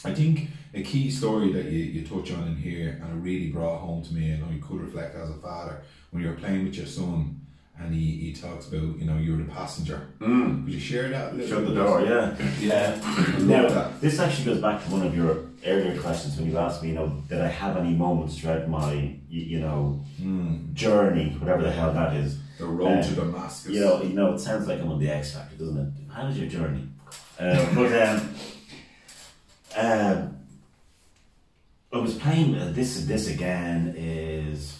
I think a key story that you, you touch on in here and it really brought home to me and I could reflect as a father when you're playing with your son and he, he talks about, you know, you're the passenger. Could you share that a Shut the bit? door, yeah. Yeah. Now, that. this actually goes back to one of your earlier questions when you asked me, you know, did I have any moments throughout my, y- you know, journey, whatever the hell that is. The road Uh, to Damascus. You know, you know, it sounds like I'm on the X Factor, doesn't it? How was your journey? Uh, but um, um, I was playing uh, this. This again is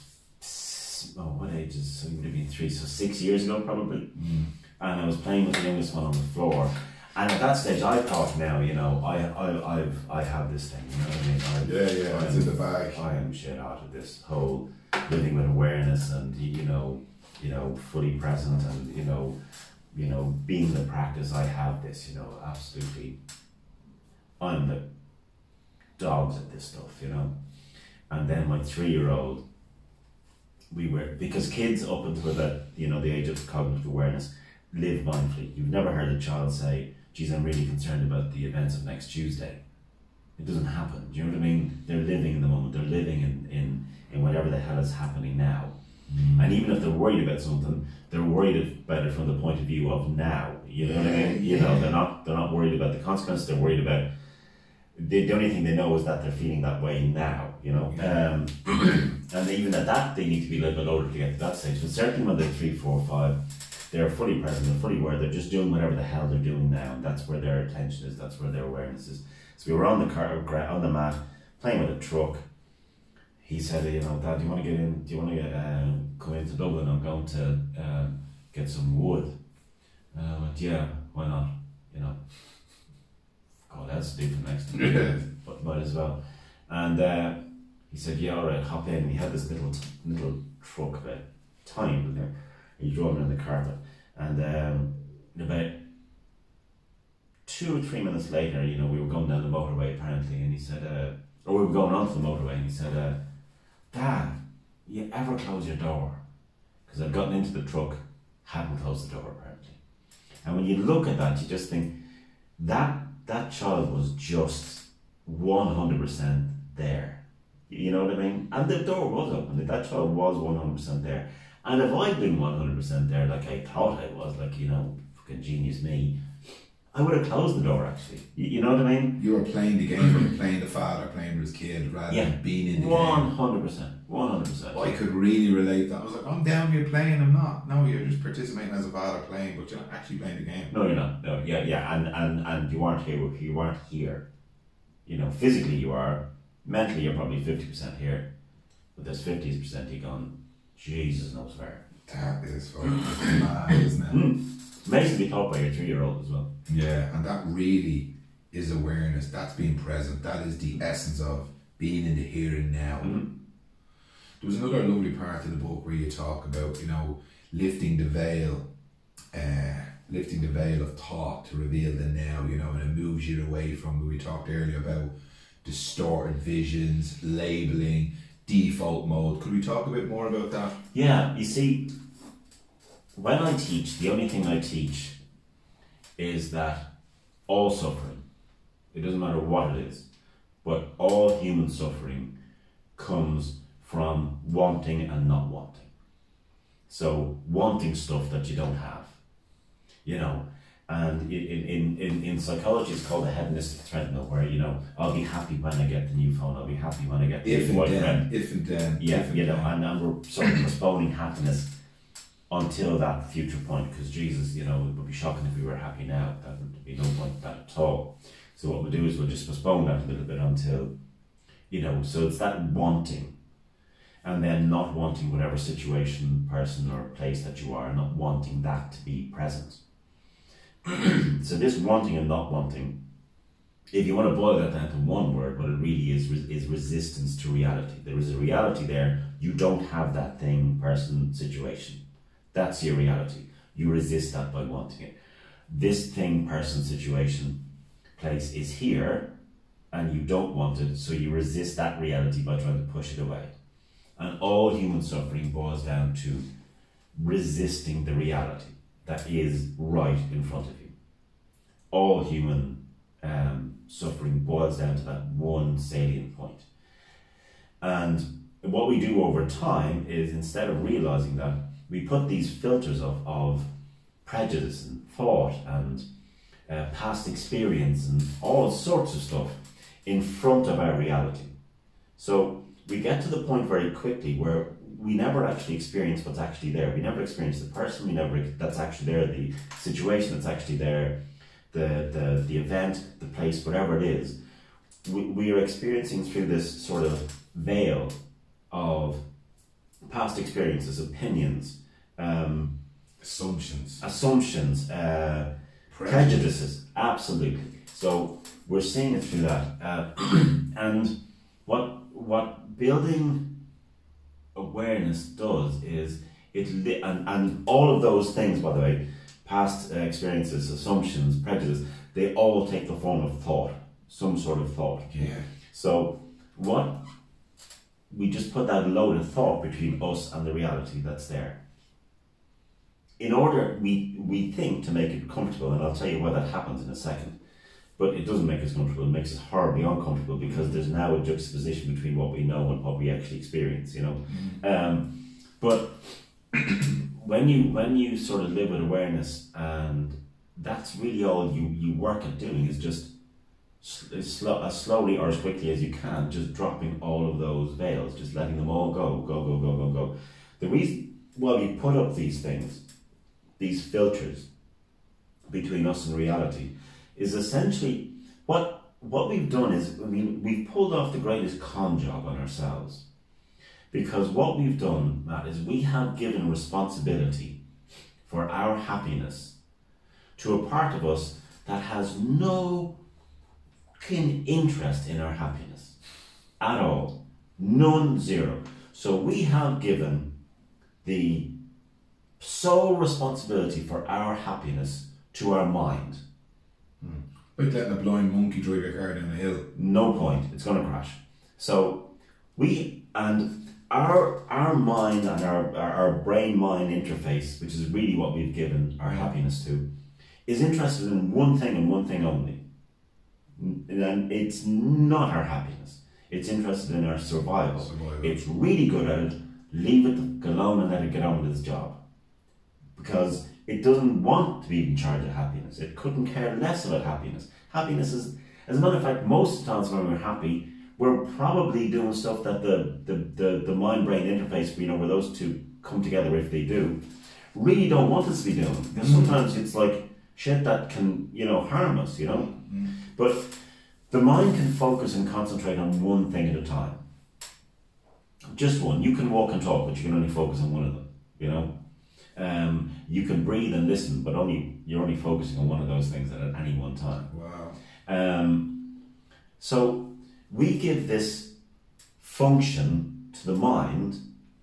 oh, what age is? So it would have been three, so six years ago probably. And I was playing with the youngest one on the floor. And at that stage, I thought, now you know, I, I, I've, I have this thing. You know what I mean? I, yeah, yeah, it's I'm- in the bag. I am shit out of this whole living with awareness and you know, you know, fully present and you know, you know, being the practice. I have this, you know, absolutely. I'm the dogs at this stuff, you know, and then my three-year-old. We were because kids up until about you know the age of cognitive awareness live mindfully. You've never heard a child say, "Geez, I'm really concerned about the events of next Tuesday." It doesn't happen. Do you know what I mean? They're living in the moment. They're living in, in, in whatever the hell is happening now. Mm. And even if they're worried about something, they're worried about it from the point of view of now. You know what I mean? You know, they're not they're not worried about the consequences. They're worried about the, the only thing they know is that they're feeling that way now. You know, um, and even at that, they need to be a little bit older to get to that stage. But certainly when they're three, four, five, they're fully present. They're fully aware. They're just doing whatever the hell they're doing now. That's where their attention is. That's where their awareness is. So we were on the car, on the mat, playing with a truck. He said, you know, Dad, do you want to get in? Do you want to get uh, come into Dublin? I'm going to uh, get some wood. And I went, yeah, why not? You know, God, that's different next to Yeah. but might as well. And uh, he said, "Yeah, all right, hop in." He had this little little truck, about tiny little thing. He drove in the carpet, and um, about two or three minutes later, you know, we were going down the motorway apparently, and he said, uh, or we were going onto the motorway, and he said, uh, "Dad, you ever close your door?" Because I'd gotten into the truck, hadn't closed the door apparently. And when you look at that, you just think that that child was just one hundred percent there. You know what I mean? And the door was open. That child was one hundred percent there. And if I'd been one hundred percent there, like I thought I was, like you know, fucking genius me, I would have closed the door. Actually, you, you know what I mean? You were playing the game, you were playing the father, playing with his kid, rather Yeah. than being in the One game. hundred percent. One hundred percent. I could really relate that. I was like, I'm down here playing, I'm not. No, you're just participating as a father playing, but you're not actually playing the game. No, you're not. No, yeah, yeah, and and and you weren't here. You weren't here. You know, physically you are. Mentally, you're probably fifty percent here, but there's fifty percent you gone. Jesus knows where. That is fucking mad, isn't it? Hmm. Amazing to be taught by your three-year-old as well. Yeah, and that really is awareness. That's being present. That is the essence of being in the here and now. Mhm. There was another lovely part of the book where you talk about, you know, lifting the veil, uh, lifting the veil of thought to reveal the now, you know, and it moves you away from what we talked earlier about distorted visions, labeling, default mode. Could we talk a bit more about that? Yeah, you see, when I teach, the only thing I teach is that all suffering, it doesn't matter what it is, but all human suffering comes from wanting and not wanting. So, wanting stuff that you don't have. You know, And in, in, in, in psychology, it's called the hedonistic treadmill, where you know I'll be happy when I get the new phone. I'll be happy when I get the If new boyfriend. then, if and then. Yeah, if you know, then. and, and we're sort of postponing happiness until that future point because Jesus, you know, it would be shocking if we were happy now. That would be no point that at all. So what we'll do is we'll just postpone that a little bit until, you know, so it's that wanting and then not wanting whatever situation, person, or place that you are, not wanting that to be present. so this wanting and not wanting, if you want to boil that down to one word, what it really is is resistance to reality. There is a reality there. You don't have that thing, person, situation. That's your reality. You resist that by wanting it. This thing, person, situation, place is here, and you don't want it, so you resist that reality by trying to push it away. And all human suffering boils down to resisting the reality that is right in front of you. All human um, suffering boils down to that one salient point. And what we do over time is instead of realizing that, we put these filters of, of prejudice and thought and uh, past experience and all sorts of stuff in front of our reality. So we get to the point very quickly where we never actually experience what's actually there. We never experience the person. We never that's actually there, the situation that's actually there, the the the event, the place, whatever it is. We we are experiencing through this sort of veil of past experiences, opinions, um, Assumptions. assumptions, uh, prejudices. Absolutely. So we're seeing it through that, uh, and what what building awareness does is it li- and and all of those things, by the way, past uh, experiences, assumptions, prejudice, they all take the form of thought, some sort of thought. Yeah. So what we just put that load of thought between us and the reality that's there. In order we we think to make it comfortable, and I'll tell you why that happens in a second. But it doesn't make us comfortable, it makes us horribly uncomfortable because there's now a juxtaposition between what we know and what we actually experience, you know. Um, but when you when you sort of live with awareness and that's really all you, you work at doing is just as, slow, as slowly or as quickly as you can, just dropping all of those veils, just letting them all go, go, go, go, go, go. The reason why we put up these things, these filters between us and reality, is essentially what what we've done is I mean we've pulled off the greatest con job on ourselves. Because what we've done, Matt, is we have given responsibility for our happiness to a part of us that has no keen interest in our happiness at all. None, zero. So we have given the sole responsibility for our happiness to our mind. Hmm. Like letting a blind monkey drive your car down a hill. No point. It's going to crash. So we and our our mind and our our, our brain mind interface, which is really what we've given our hmm. happiness to, is interested in one thing and one thing only. And it's not our happiness. It's interested in our survival. Survival. It's really good at it. Leave it alone and let it get on with its job. Because it doesn't want to be in charge of happiness. It couldn't care less about happiness. Happiness is, as a matter of fact, most times when we're happy, we're probably doing stuff that the, the, the, the mind brain interface, you know, where those two come together, if they do, really don't want us to be doing. Because mm-hmm. sometimes it's like shit that can, you know, harm us, you know? Mm-hmm. But the mind can focus and concentrate on one thing at a time. Just one. You can walk and talk, but you can only focus on one of them, you know? Um, you can breathe and listen, but only you're only focusing on one of those things at any one time. Wow. Um, so we give this function to the mind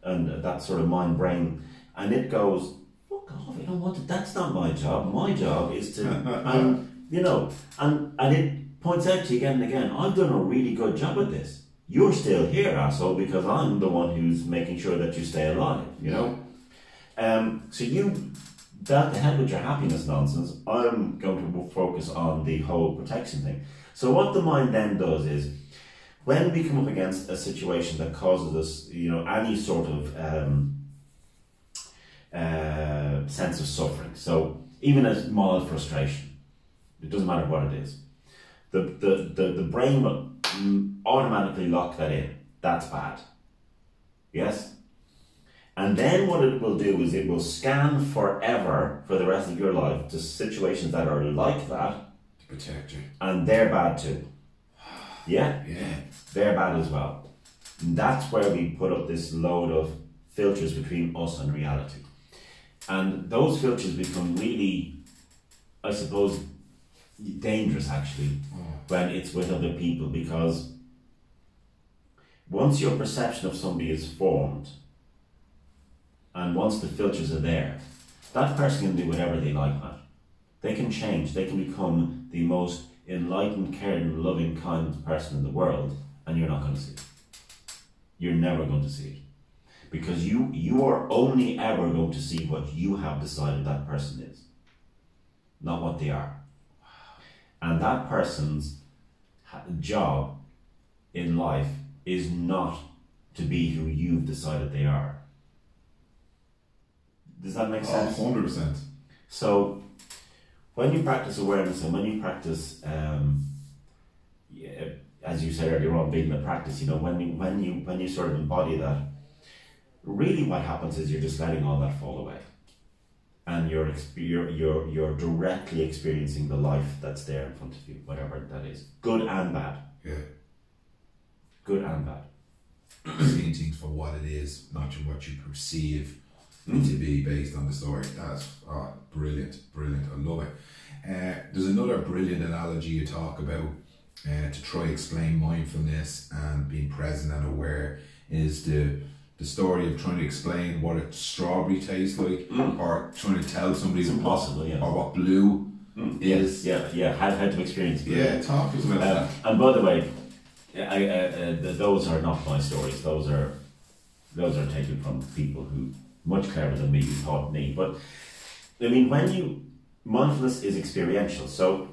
and that sort of mind brain, and it goes, "Fuck off! I don't want it. That's not my job. My job is to." and you know, and and it points out to you again and again. I've done a really good job at this. You're still here, asshole, because I'm the one who's making sure that you stay alive. You know. Um, so you that ahead with your happiness nonsense. I'm going to focus on the whole protection thing. So what the mind then does is, when we come up against a situation that causes us, you know, any sort of um, uh, sense of suffering. So even a mild frustration. It doesn't matter what it is. The, the, the, the brain will automatically lock that in. That's bad. Yes? And then what it will do is it will scan forever for the rest of your life to situations that are like that, To protect you. and they're bad too. Yeah? Yeah. they're bad as well. And that's where we put up this load of filters between us and reality. And those filters become really, I suppose, dangerous actually mm. when it's with other people because once your perception of somebody is formed and once the filters are there, that person can do whatever they like, Matt. They can change, they can become the most enlightened, caring, loving, kind person in the world, and you're not going to see it. You're never going to see it. Because you you are only ever going to see what you have decided that person is, not what they are. And that person's job in life is not to be who you've decided they are. Does that make sense? Oh, 100%. So, when you practice awareness and when you practice, um, yeah, as you said earlier on, being the practice, you know, when you when you when you sort of embody that, really what happens is you're just letting all that fall away, and you're exp- you're you're you're directly experiencing the life that's there in front of you, whatever that is, good and bad, Yeah. good and bad. Seeing things for what it is, not just what you perceive to be based on the story. That's oh, brilliant, brilliant. I love it. Uh, there's another brilliant analogy you talk about uh, to try explain mindfulness and being present and aware is the the story of trying to explain what a strawberry tastes like or trying to tell somebody It's what- impossible, yeah. or what blue is. Yeah, yeah, had how to experience. it. Yeah, talk about Um, that. and by the way, I, I, uh, th- those are not my stories. Those are those are taken from people who much cleverer than me you taught me. But I mean, when you mindfulness is experiential. So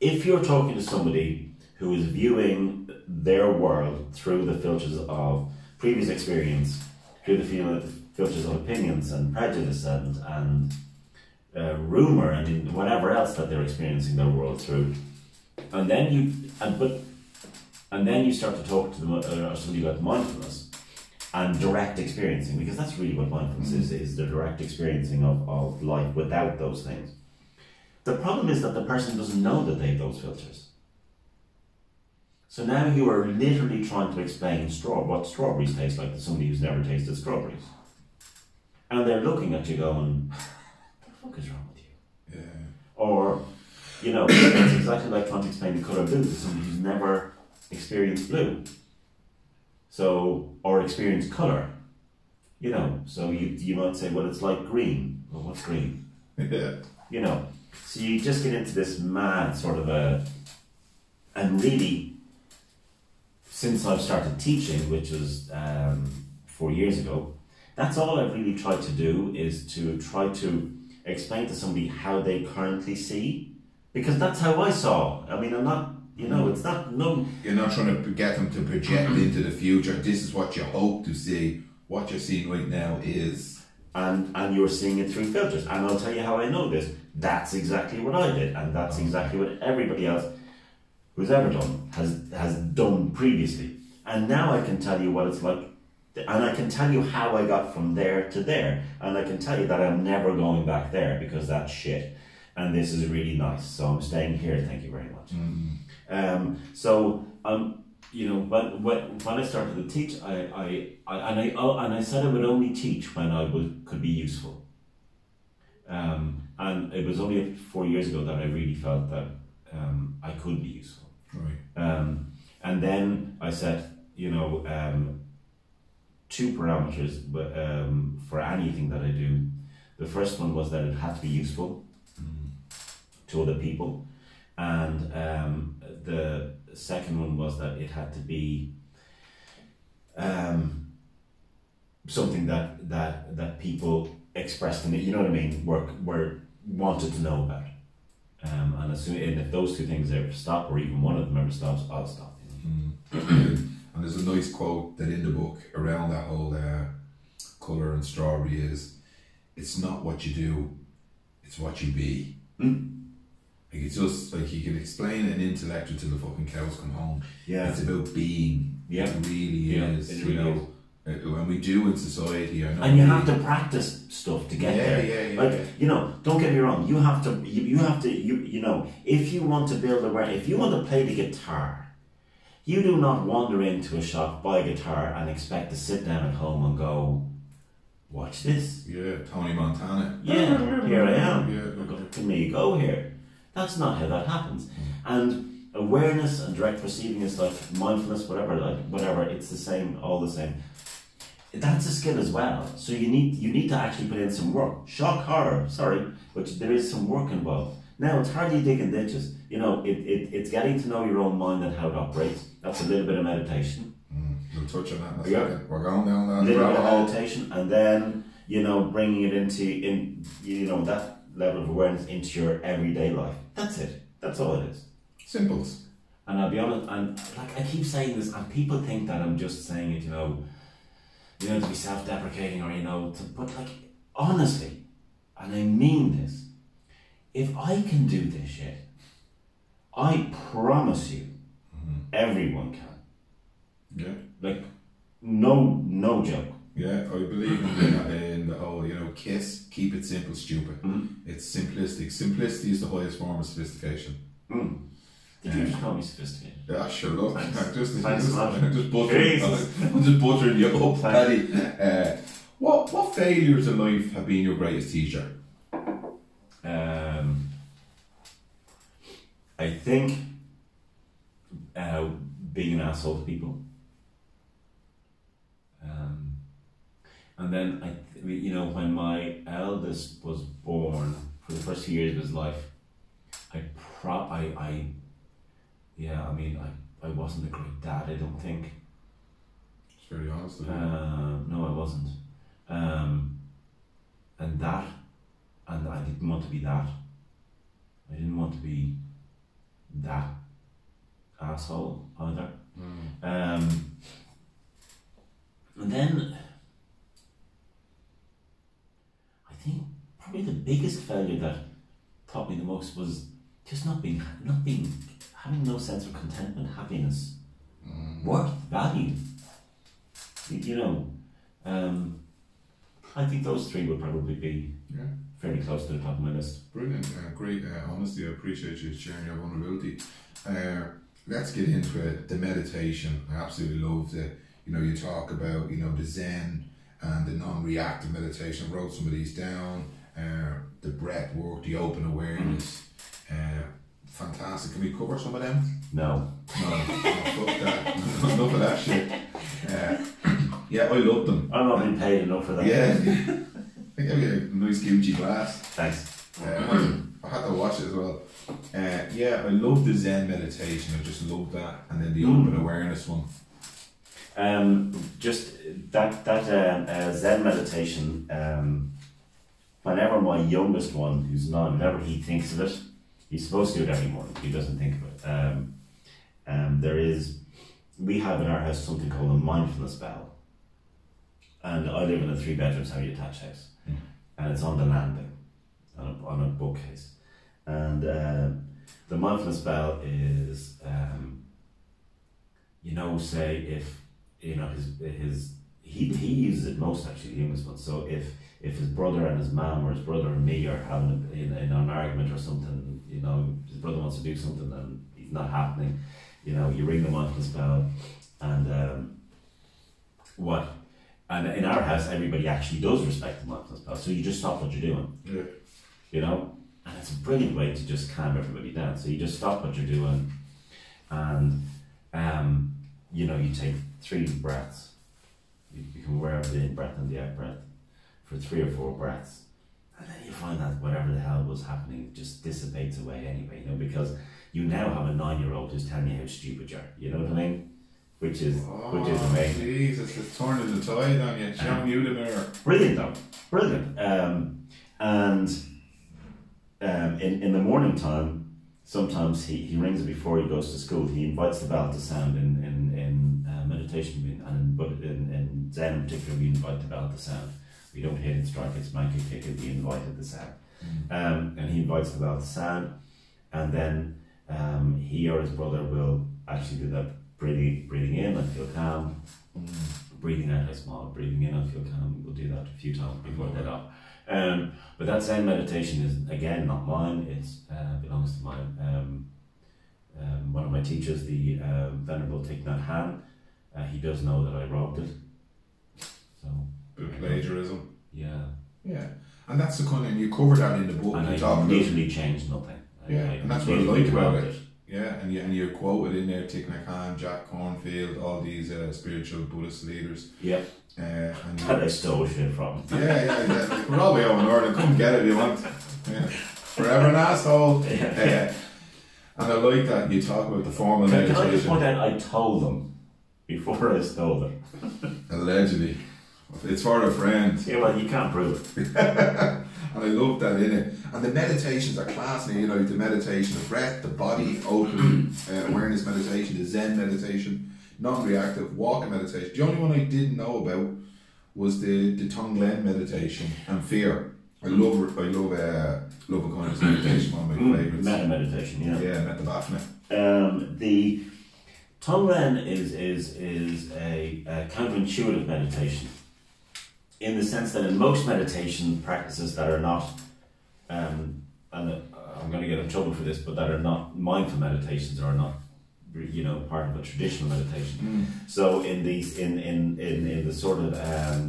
if you're talking to somebody who is viewing their world through the filters of previous experience, through the fil- filters of opinions and prejudice and and uh, rumor and whatever else that they're experiencing their world through, and then you and but and then you start to talk to them uh, or somebody about mindfulness and direct experiencing because that's really what mindfulness is is the direct experiencing of, of life without those things the problem is that the person doesn't know that they have those filters so now you are literally trying to explain straw what strawberries taste like to somebody who's never tasted strawberries and they're looking at you going what the fuck is wrong with you Yeah. or, you know, it's exactly like trying to explain the colour blue to somebody who's never experienced blue. So, or experience colour. You know, so you, you might say, well, it's like green. Well, what's green? Yeah. You know, so you just get into this mad sort of a. And really, since I've started teaching, which was um, four years ago, that's all I've really tried to do is to try to explain to somebody how they currently see, because that's how I saw. I mean, I'm not, you know, it's not no. You're not trying to get them to project into the future. This is what you hope to see. What you're seeing right now is. and and you're seeing it through filters. And I'll tell you how I know this. That's exactly what I did, and that's exactly what everybody else who's ever done has has done previously. And now I can tell you what it's like, and I can tell you how I got from there to there, and I can tell you that I'm never going back there because that's shit. And this is really nice, so I'm staying here. Thank you very much. Mm-hmm. Um, so um, you know, when, when when I started to teach, I, I, I and I oh, and I said I would only teach when I would could be useful. Um, and it was only four years ago that I really felt that um, I could be useful. Right. Um, and then I set, you know, um, two parameters but, um, for anything that I do. The first one was that it had to be useful to other people, and um, the second one was that it had to be um, something that that that people expressed to me. You know what I mean? Were were wanted to know about. Um, and as soon and if those two things ever stop, or even one of them ever stops, I'll stop. know. and there's a nice quote that in the book around that whole uh, color and strawberry is, "It's not what you do, it's what you be. Mm. Like it's just like you can explain an intellectual till the fucking cows come home. Yeah. It's about being. Yeah. It really Yeah, is. it you know, Uh, when we do in society, I know. and you have to practice stuff to get Yeah, there. yeah, yeah, Like yeah. you know, don't get me wrong. You have to. You, you have to. You you know, if you want to build a brand, if you want to play the guitar, you do not wander into a shop, buy a guitar, and expect to sit down at home and go, "Watch this." Yeah, Tony Montana. Yeah, here I am. Yeah. Look at me go here. That's not how that happens. And awareness and direct perceiving is like mindfulness, whatever, like whatever. It's the same, all the same. That's a skill as well. So you need you need to actually put in some work. Shock horror, sorry, but there is some work involved. Now it's hardly digging ditches. You know, it, it it's getting to know your own mind and how it operates. That's a little bit of meditation. Mm, we'll touch on that in a Yeah. second. We're going down that little bit of meditation, and then you know bringing it into in you know that level of awareness into your everyday life. That's it. That's all it is. Simples. And I'll be honest, and like I keep saying this, and people think that I'm just saying it, you know, you know, to be self-deprecating or you know, to, but like honestly, and I mean this, if I can do this shit, I promise you, mm-hmm. everyone can. Yeah. Like, no, no joke. Yeah, I believe in the, in the whole, you know, kiss, keep it simple, stupid. Mhm. It's simplistic. Simplicity is the highest form of sophistication. Mm. Did you just call me sophisticated? Yeah, sure, look, Thanks. I'm just, Thanks just, a lot. I'm just buttering, I'm just buttering you up, Paddy. Uh, what, what failures in life have been your greatest teacher? Um, I think uh, being an asshole to people. And then I, th- you know, when my eldest was born, for the first few years of his life, I pro, I, I, yeah, I mean, I, I wasn't a great dad. I don't think. It's very honest. Uh, no, I wasn't. Um, and that, and I didn't want to be that. I didn't want to be that asshole either. Mm. Um, and then, I think probably the biggest failure that taught me the most was just not being, not being, having no sense of contentment, happiness, Mm. worth, value. You, know, um, I think those three would probably be Yeah. fairly close to the top of my list. Brilliant, uh, great uh, honesty. I appreciate you sharing your vulnerability. Uh, let's get into it. The meditation. I absolutely love the. You know, you talk about you know the Zen and the non-reactive meditation. I wrote some of these down. Uh, the breath work, the open awareness. Uh, fantastic. Can we cover some of them? No. No, no fuck that. Enough of that shit. Uh, yeah, I love them. I'm not being paid enough for that. Yeah. I think I get a nice Gucci glass. Thanks. Uh, I had to watch it as well. Uh, yeah, I love the Zen meditation. I just love that, and then the Mm. open awareness one. Um, just that that um, uh, Zen meditation. Um, whenever my youngest one, who's nine, whenever he thinks of it, he's supposed to do it every morning. He doesn't think of it. Um, um, there is, we have in our house something called a mindfulness bell, and I live in a three bedroom semi detached house, Mm. and it's on the landing, on a, on a bookcase, and um, the mindfulness bell is. Um, you know, say if you know his his he he uses it most actually the youngest one. So if if his brother and his mom or his brother and me are having a, in, in an argument or something, you know, his brother wants to do something and it's not happening, you know, you ring the mindfulness bell, and um, what. And in our house, everybody actually does respect the mindfulness bell. So you just stop what you're doing Yeah. you know and it's a brilliant way to just calm everybody down so you just stop what you're doing and um, you know you take three breaths you, you can wear the in breath and the out breath for three or four breaths. And then you find that whatever the hell was happening just dissipates away anyway you know because you now have a nine year old who's telling you how stupid you are. You know what I mean? Which is which is amazing. Oh, Jesus, it's turning the tide on you. Showing you the mirror. brilliant though. Brilliant. Um, and um, in, in the morning time sometimes he, he rings before he goes to school. He invites the bell to sound in, in, in uh, meditation and but in Zen in particular we invite the to sound we don't hit it strike it smack it kick it we invite it to sound Um, and he invites out to sound, and then um, he or his brother will actually do that breathing, breathing in, I feel calm, breathing out, I small, breathing in, I feel calm. We'll do that a few times before they off. Um, but that Zen meditation is again not mine. It uh, belongs to my um, um, one of my teachers, the uh, venerable Thich Nhat Hanh. Uh, he does know that I robbed it. So Bit of plagiarism. yeah, Yeah. And that's the kind of, and you cover that in the book. and you I talk about literally changed nothing. I- Yeah, I and that's what I like about robbed it. Yeah, and you and you're quoted in there, Thich Nhat Hanh, Jack Kornfield, all these uh, spiritual Buddhist leaders. Yeah, Uh, and that I stole shit from. yeah, yeah, yeah. We're all the way over in Ireland. Come get it if you want. Yeah. Forever an asshole. Yeah. Uh, and I like that you talk about the formal Can, can I just point out, I told them before I stole them. Allegedly. It's for a friend. Yeah, well, you can't prove it. And I love that in it. And the meditations are class you know, the meditation of breath, the body, open uh, awareness meditation, the Zen meditation, non reactive, walking meditation. The only one I didn't know about was the, the Tonglen meditation and fear. I love I love uh, love a kindness meditation, one of my favourites. Metta meditation, yeah. Yeah, Metta Bhavana. Um, the Tonglen is is is a, a counterintuitive meditation, in the sense that in most meditation practices that are not, um, and uh, I'm going to get in trouble for this, but that are not mindful meditations or are not, you know, part of a traditional meditation. So in these in in in, in the sort of um,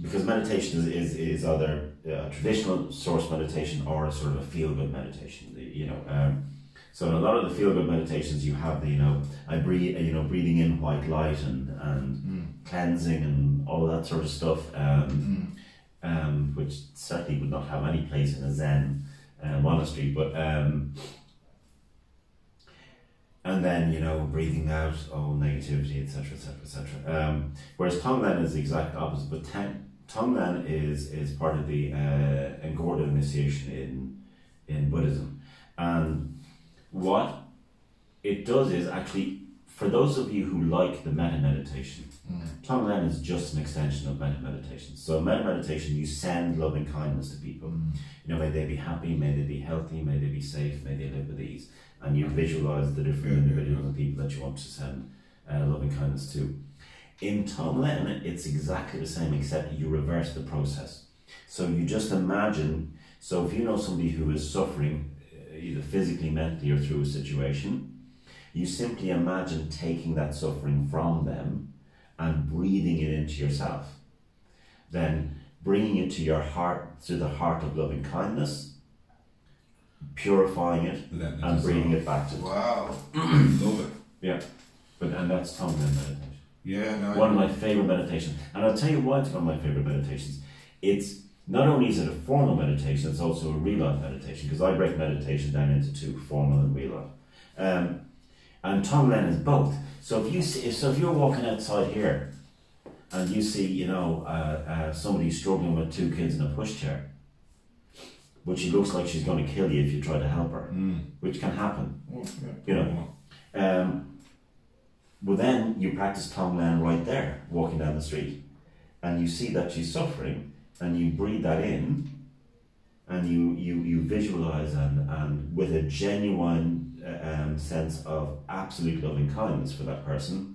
because meditation is, is, is either a traditional source meditation or a sort of a feel good meditation. You know, um, so in a lot of the feel good meditations, you have the you know I breathe you know breathing in white light and and cleansing and all that sort of stuff, um, um, which certainly would not have any place in a Zen uh, monastery, but. Um, and then you know breathing out all negativity etc etc etc um, whereas tonglen is the exact opposite but ten, tonglen is is part of the uh, Ngorda initiation in in buddhism and what it does is actually for those of you who like the metta meditation tonglen is just an extension of metta meditation so metta meditation you send loving kindness to people you know may they be happy may they be healthy may they be safe may they live with ease and you visualize the different individuals and people that you want to send uh, loving kindness to. In Tonglen, it's exactly the same, except you reverse the process. So you just imagine. So if you know somebody who is suffering, uh, either physically, mentally, or through a situation, you simply imagine taking that suffering from them and breathing it into yourself. Then bringing it to your heart through the heart of loving kindness, purifying it, and bringing it back to Wow. love it. yeah. But and that's Tonglen meditation. Yeah, no. One of my favorite meditations, and I'll tell you why it's one of my favorite meditations. It's not only is it a formal meditation, it's also a real life meditation because I break meditation down into two: formal and real life. Um, and Tonglen is both. So if you see, so if you're walking outside here, and you see, you know, uh, uh, somebody struggling with two kids in a pushchair, but she looks like she's going to kill you if you try to help her, Mm. which can happen. You know. Um, well, then you practice Tom Tonglen right there, walking down the street, and you see that she's suffering, and you breathe that in, and you you you visualize and and with a genuine um, sense of absolute loving kindness for that person,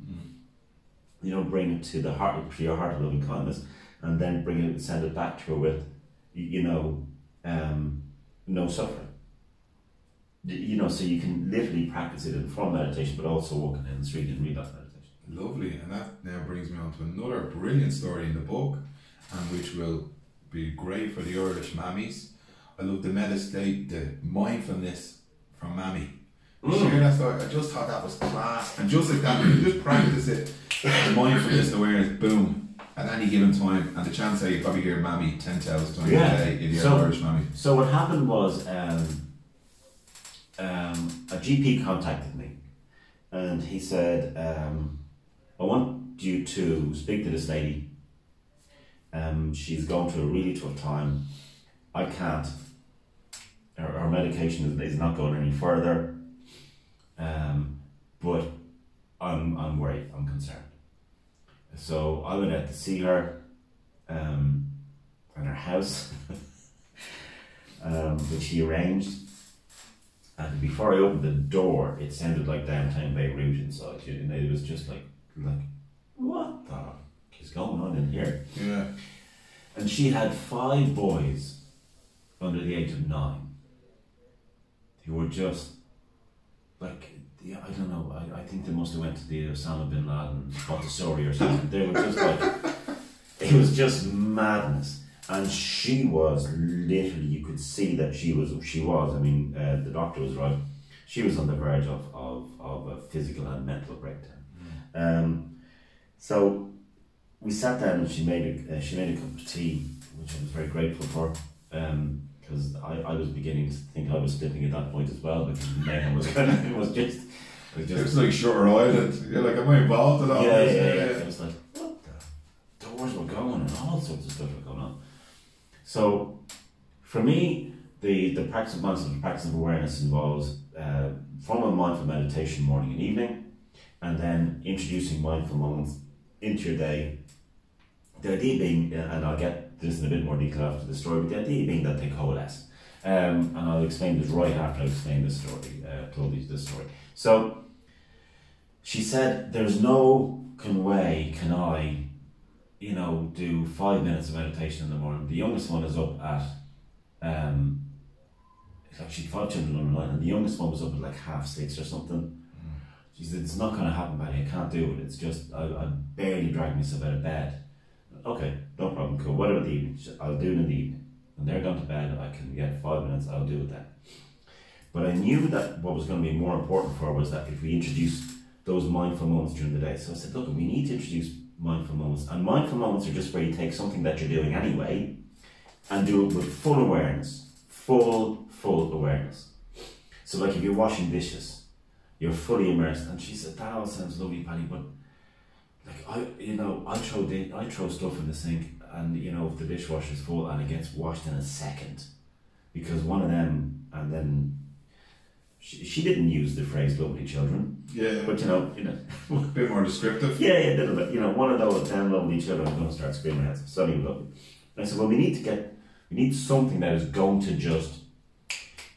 you know, bring it to the heart to your heart of loving kindness, and then bring it send it back to her with, you know, um, no suffering. You know, so you can literally practice it in form meditation, but also walking in the street and read that meditation. Lovely, and that now brings me on to another brilliant story in the book, and which will be great for the Irish mammies. I love the meditate, the mindfulness from mammy. Mm. Story. I just thought that was class, and just like that, you just practice it. The mindfulness, awareness, boom, at any given time, and the chance that you probably hear mammy ten thousand times Yeah. a day if you're So- Irish mammy. So what happened was um, um, a GP contacted me, and he said, um, "I want you to speak to this lady. Um, she's going through a really tough time. I can't. Her, her medication is, is not going any further. Um, but I'm I'm worried. I'm concerned. So I went out to see her, um, in her house." um, which he arranged. And before I opened the door, it sounded like downtown Beirut inside. You know, it was just like, like, what the is going on in here? Yeah. And she had five boys under the age of nine who were just like, yeah, I don't know. I, I think they must have went to the Osama bin Laden Montessori or something. They were just like, it was just madness. And she was literally, you could see that she was, she was. I mean, uh, the doctor was right. She was on the verge of, of, of a physical and mental breakdown. Um, so we sat down and she made a, uh, she made a cup of tea, which I was very grateful for. Um, because I, I was beginning to think I was slipping at that point as well because mayhem was kind of it was just it was It just was like Shutter Island. You're like, am I involved in all yeah, this? yeah, yeah, yeah. It was like, what the doors were going and all sorts of stuff were going on. So, for me, the, the practice of mindfulness, the practice of awareness involves uh, formal mindful meditation morning and evening, and then introducing mindful moments into your day. The idea being, uh, and I'll get this in a bit more detail after the story, but the idea being that they coalesce. Um, and I'll explain this right after I explain this story, uh, told you this story. So, she said, "There's no can way can I, you know, do five minutes of meditation in the morning." The youngest one is up at, um, it's she five children on the line, and the youngest one was up at like half six or something. She said, "It's not going to happen, Paddy. I can't do it. It's just I, I barely drag myself out of bed." Okay, no problem. Cool. What about the evening? I'll do it in the evening. When they're gone to bed, I can get five minutes. I'll do it then. But I knew that what was going to be more important for her was that if we introduced those mindful moments during the day. So I said, look, we need to introduce mindful moments. And mindful moments are just where you take something that you're doing anyway and do it with full awareness. Full, full awareness. So, like if you're washing dishes, you're fully immersed. And she said, that all sounds lovely, Paddy, but like I, you know, I throw di- I throw stuff in the sink, and you know, if the dishwasher's full and it gets washed in a second, because one of them, and then she, she didn't use the phrase "lovely children," Yeah. but you know, you know, A bit more descriptive. yeah, yeah, a little bit. You know, one of those damn lovely children is going to start screaming at us. Suddenly lovely. And I said, well, we need to get, we need something that is going to just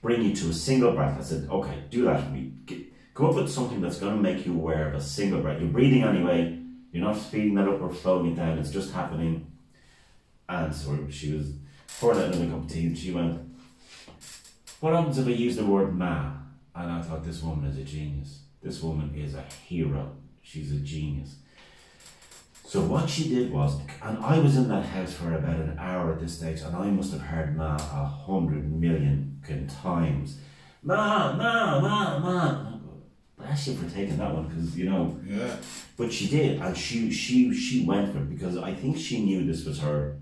bring you to a single breath. I said, okay, do that for me. Get, come up with something that's going to make you aware of a single breath. You're breathing anyway. You're not speeding that up or slowing it down. It's just happening. And so she was pouring out another cup of tea, and she went, "What happens if I use the word ma?" And I thought, this woman is a genius. This woman is a hero. She's a genius. So what she did was, and I was in that house for about an hour at this stage, and I must have heard ma a hundred million times. Ma, ma, ma, ma. I Bless you for taking that one, because you know. Yeah. But she did, and she she she went for it because I think she knew this was her.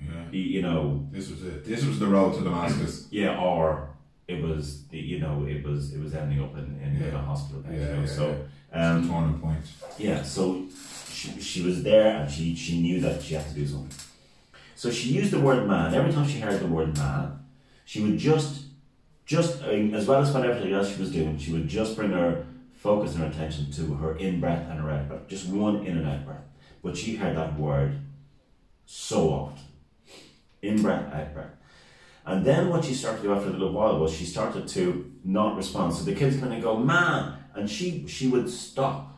Yeah. You know, This was it. This was the road to Damascus. yeah, or it was you know it was it was ending up in, in Yeah. a hospital. Yeah, you know, yeah, so yeah. The um, turning point. yeah, so she, she was there and she, she knew that she had to do something. So she used the word man. Every time she heard the word man, she would just, just as well as what everything else she was doing, she would just bring her focus and her attention to her in breath and her out breath. Just one in and out breath. But she heard that word so often. In breath, out breath. And then what she started to do after a little while was she started to not respond. So the kids kind of go, man, and she she would stop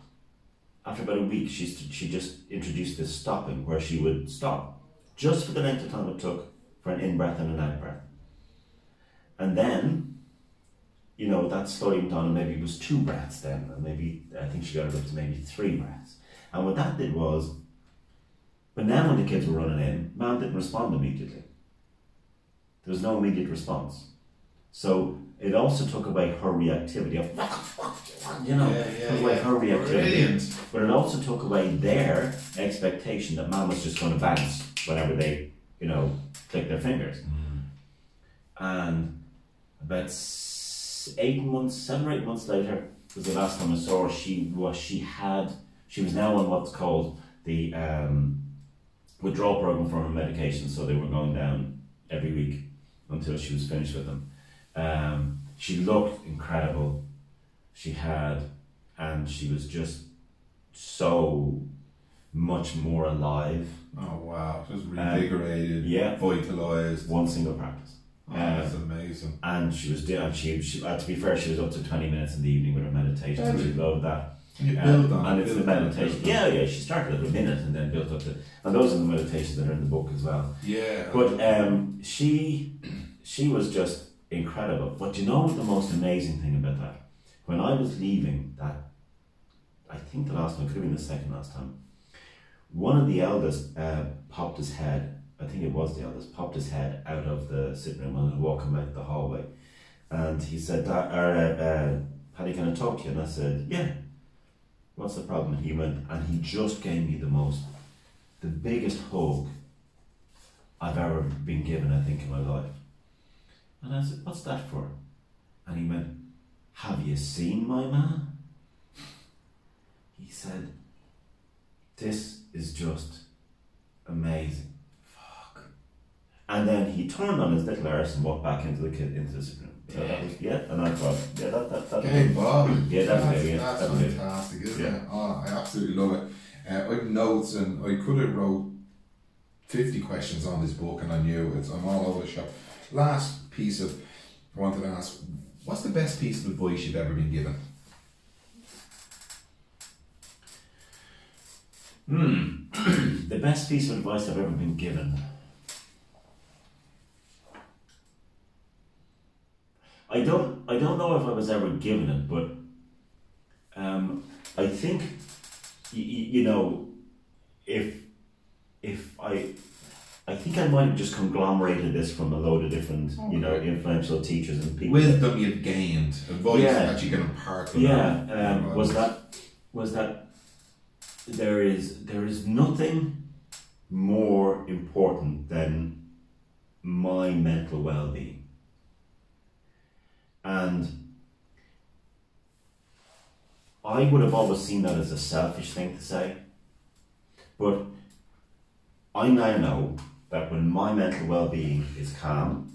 after about a week, she, she just introduced this stopping where she would stop just for the length of time it took for an in breath and an out breath. And then, you know, that slowly went on, and maybe it was two breaths then, and maybe I think she got it up to maybe three breaths. And what that did was, but then when the kids were running in, mom didn't respond immediately. There was no immediate response. So it also took away her reactivity of, you know, took away her reactivity. Brilliant. But it also took away their expectation that mom was just going to bounce whenever they, you know, click their fingers. Mm. And about eight months, seven or eight months later, was the last time I saw her. She was she had she was now on what's called the um, withdrawal program from her medication. So they were going down every week until she was finished with them. Um, she looked incredible. She had, and she was just so much more alive. Oh wow. Just revigorated. yeah. Vitalized. One single practice. Oh, that's amazing. and she was doing. And she, she uh, to be fair, she was up to twenty minutes in the evening with her meditation. and she loved that. And you Uh, build on and it, it's the meditation. Yeah, yeah. She started at a minute and then built up to. And those are the meditations that are in the book as well. Yeah. But um, she she was just incredible. But you know the most amazing thing about that? When I was leaving that, I think the last time could have been the second last time. One of the elders uh, popped his head. I think it was the eldest popped his head out of the sitting room and walking out the hallway, and he said, "Da- or, uh, "Paddy, can I talk to you?" And I said, "Yeah." What's the problem? And he went, and he just gave me the most, the biggest hug I've ever been given, I think, in my life. And I said, What's that for? And he went, Have you seen my man? He said, This is just amazing. And then he turned on his little arse and walked back into the kid into the sitting room. So that was yeah, and I thought, yeah, that that that Game Bob. Yeah, that's that's, it, yeah, that's fantastic, isn't Yeah. it? Oh, I absolutely love it. Uh, I have notes, and I could have wrote fifty questions on this book, and I knew it's. I'm all over the shop. Last piece of I wanted to ask: What's the best piece of advice you've ever been given? Hmm. the best piece of advice I've ever been given. I don't. I don't know if I was ever given it, but um, I think you, you know if if I. I think I might have just conglomerated this from a load of different, you know, Okay. influential teachers and people. Wisdom you've gained, advice Yeah. that you can impart. yeah um, was that was that there is there is nothing more important than my mental well-being and I would have always seen that as a selfish thing to say but I now know that when my mental well-being is calm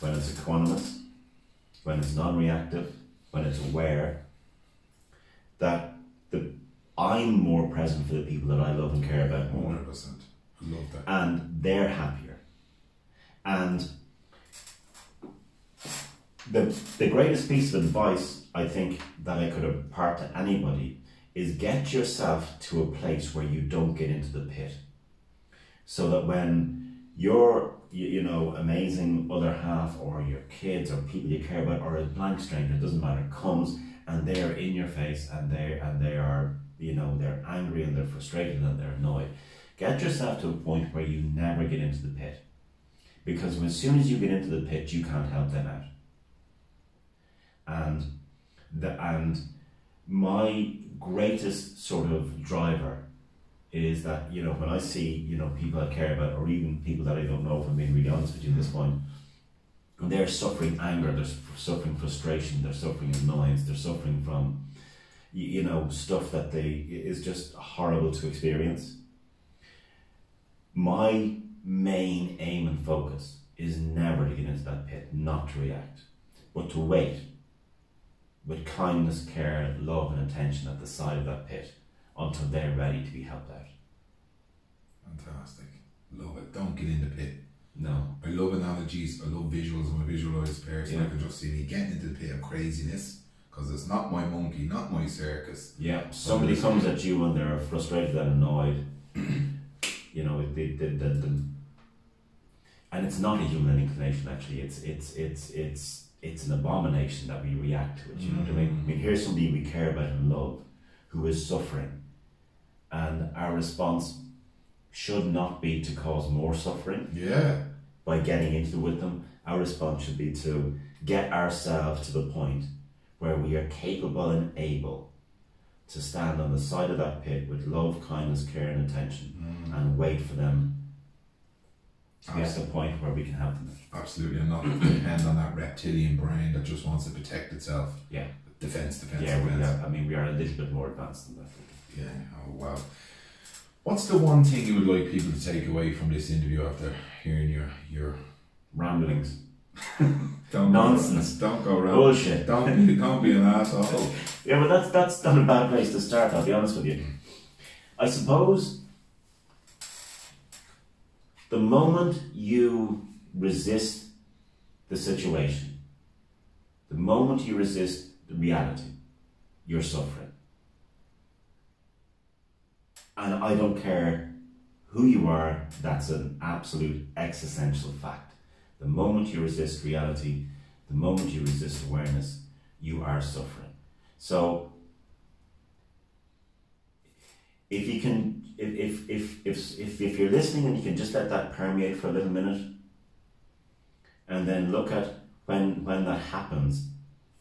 when it's equanimous when it's non-reactive when it's aware that the I'm more present for the people that I love and care about more, Hundred percent. I love that. and they're happier. And the the greatest piece of advice I think that I could impart to anybody is get yourself to a place where you don't get into the pit, so that when your you, you know amazing other half or your kids or people you care about or a blank stranger it doesn't matter comes and they are in your face and they and they are you know they're angry and they're frustrated and they're annoyed get yourself to a point where you never get into the pit. Because as soon as you get into the pit you can't help them out and the and my greatest sort of driver is that you know when I see you know people I care about or even people that I don't know if I'm being really honest with you at this point and they're suffering anger they're suffering frustration they're suffering annoyance they're suffering from you, you know stuff that they is just horrible to experience. My main aim and focus is never to get into that pit not to react but to wait with kindness care love and attention at the side of that pit until they're ready to be helped out Fantastic. Love it. Don't get in the pit. no I love analogies. I love visuals. I'm a visualized person. I can just see me getting into the pit of craziness because it's not my monkey, not my circus. Yeah, somebody comes at you and they're frustrated and annoyed. you know, the, the, the, the, and it's not a human inclination. Actually, it's it's it's it's it's an abomination that we react to it. You know what I mean? Mm. I mean, here's somebody we care about and love, who is suffering, and our response should not be to cause more suffering Yeah. by getting into it with them. Our response should be to get ourselves to the point where we are capable and able to stand on the side of that pit with love, kindness, care, and attention mm. and wait for them to the point where we can help them. Absolutely, and not depend on that reptilian brain that just wants to protect itself. Yeah. Defense, defense, Yeah, we defense. are, I mean, we are a little bit more advanced than that. Yeah. Oh wow. What's the one thing you would like people to take away from this interview after hearing your your Ramblings. don't Nonsense. Go, don't go around. Bullshit. Don't be don't be an asshole. Yeah, but that's that's not a bad place to start. I'll be honest with you. I suppose the moment you resist the situation, the moment you resist the reality, you're suffering. And I don't care who you are, that's an absolute existential fact. The moment you resist reality, the moment you resist awareness, you are suffering. So, if you can, if, if, if, if, if, if you're listening and you can just let that permeate for a little minute, and then look at when, when that happens,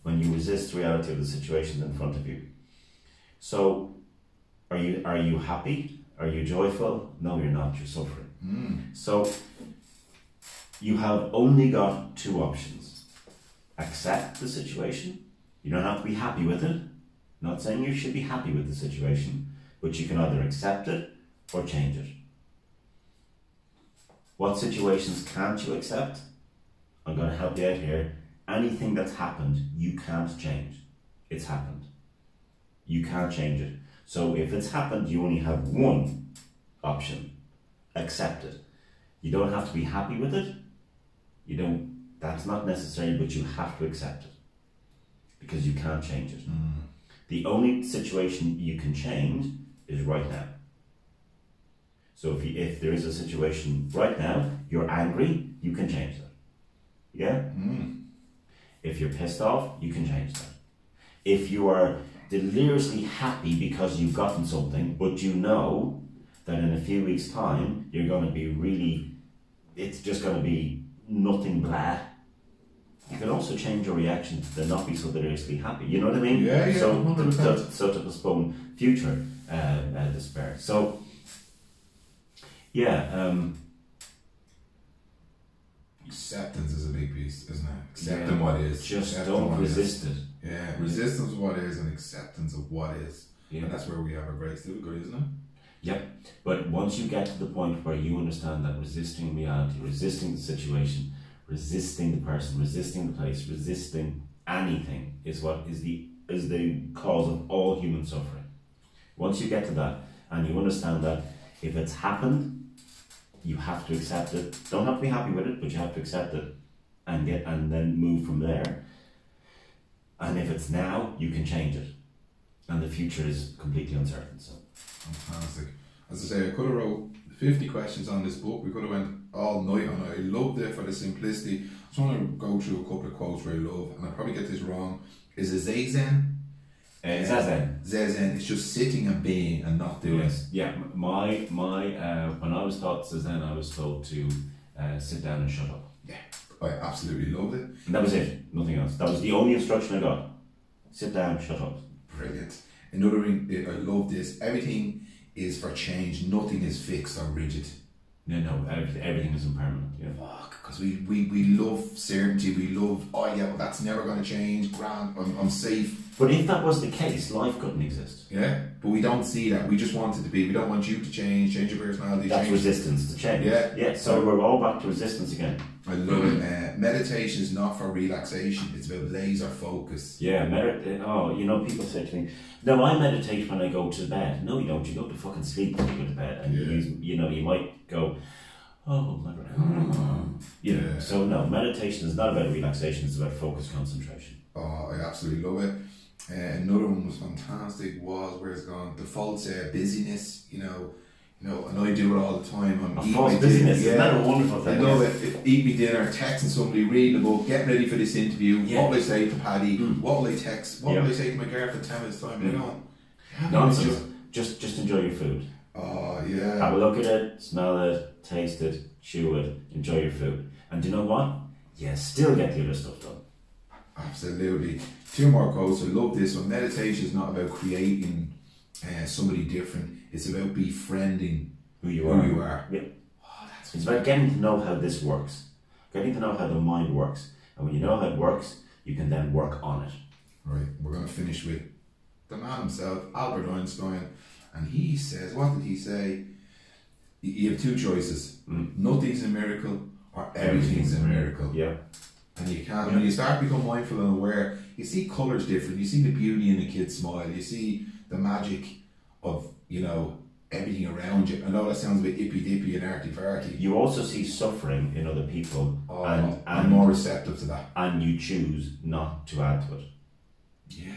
when you resist reality of the situation in front of you. So, are you, are you happy? Are you joyful? No, you're not, you're suffering. Mm. So, you have only got two options accept the situation. You don't have to be happy with it. Not saying you should be happy with the situation, but you can either accept it or change it. What situations can't you accept? I'm going to help you out here. Anything that's happened, you can't change. It's happened. You can't change it. So if it's happened, you only have one option accept it. You don't have to be happy with it. You don't, that's not necessary, but you have to accept it because you can't change it. Mm. The only situation you can change is right now. So if, you, if there is a situation right now, you're angry, you can change that. Yeah? Mm. If you're pissed off, you can change that. If you are deliriously happy because you've gotten something, but you know that in a few weeks' time you're going to be really, it's just going to be nothing blah. You can also change your reaction to not be so deliriously happy. You know what I mean? Yeah, yeah, So, 100%. so, so to postpone future uh, uh, despair. So, yeah, um, Acceptance is a big piece, isn't it? Accepting Yeah. what is. just don't what is. resist it. Yeah, resistance of what is and acceptance of what is. Yeah. And that's where we have our greatest difficulty, isn't it? Yep. But once you get to the point where you understand that resisting reality, resisting the situation, resisting the person, resisting the place, resisting anything is what is the is the cause of all human suffering. Once you get to that and you understand that if it's happened, you have to accept it. Don't have to be happy with it, but you have to accept it and get and then move from there. And if it's now, you can change it. And the future is completely uncertain. So Fantastic. As I say, I could have wrote 50 questions on this book. We could have went all night on it. I loved it for the simplicity. I just want to go through a couple of quotes where I love, and I probably get this wrong. Is it Zazen? Uh, Zazen. Zazen. It's just sitting and being and not doing. Yes. Yeah. My my uh, when I was taught Zazen, I was told to uh, sit down and shut up. Yeah. I absolutely loved it. And that was it. Nothing else. That was the only instruction I got. Sit down, shut up. Brilliant. Another thing, I love this. Everything is for change. Nothing is fixed or rigid. No, no. Everything, everything is impermanent. Yeah. Fuck, because we, we, we love certainty. We love, oh yeah, well, that's never going to change. Grand, I'm, I'm safe. But if that was the case, life couldn't exist. Yeah, but we don't see that. We just want it to be. We don't want you to change, change your personality. That's change. resistance to change. Yeah. Yeah. So we're all back to resistance again. I love it. Uh, meditation is not for relaxation. It's about laser focus. Yeah, medit- oh, you know, people say to me, no, I meditate when I go to bed. No, you don't. You go to fucking sleep when you go to bed. And Yeah. you, you know, you might go, oh, my God. You know, Yeah. so no, meditation is not about relaxation, it's about focus concentration. Oh, I absolutely love it. Uh, another one was fantastic. Was where's it's gone? The false uh, busyness. You know, you know, and I do it all the time. I'm A false busyness, dinner. isn't a wonderful thing? love it. If, eat me dinner, texting somebody, reading a book, getting ready for this interview. Yeah. What will I say to Paddy? Mm. What will I text? What Yeah. will I say to my girlfriend ten minutes time? You Mm. know, Nonsense. Just, just enjoy your food. Oh Have a look at it, smell it, taste it, chew it, enjoy your food. And do you know what? Yeah, still get the other stuff done. Absolutely. Two more quotes. I love this one. Meditation is not about creating uh, somebody different. It's about befriending Who you who are. you are. Yeah. Oh, that's It's about getting to know how this works, getting to know how the mind works. And when you know how it works, you can then work on it. Right, we're going to finish with the man himself, Albert Einstein, and he says, what did he say? You- You have two choices. Mm. Nothing's a miracle or everything's a miracle. Yeah. And you can't, when you start to become mindful and aware, you see colours different, you see the beauty in a kid's smile, you see the magic of, you know, everything around you. I know that sounds a bit ippy dippy and arty farty. You also see suffering in other people, Oh, and I'm and, more receptive to that. and you choose not to add to it. Yeah.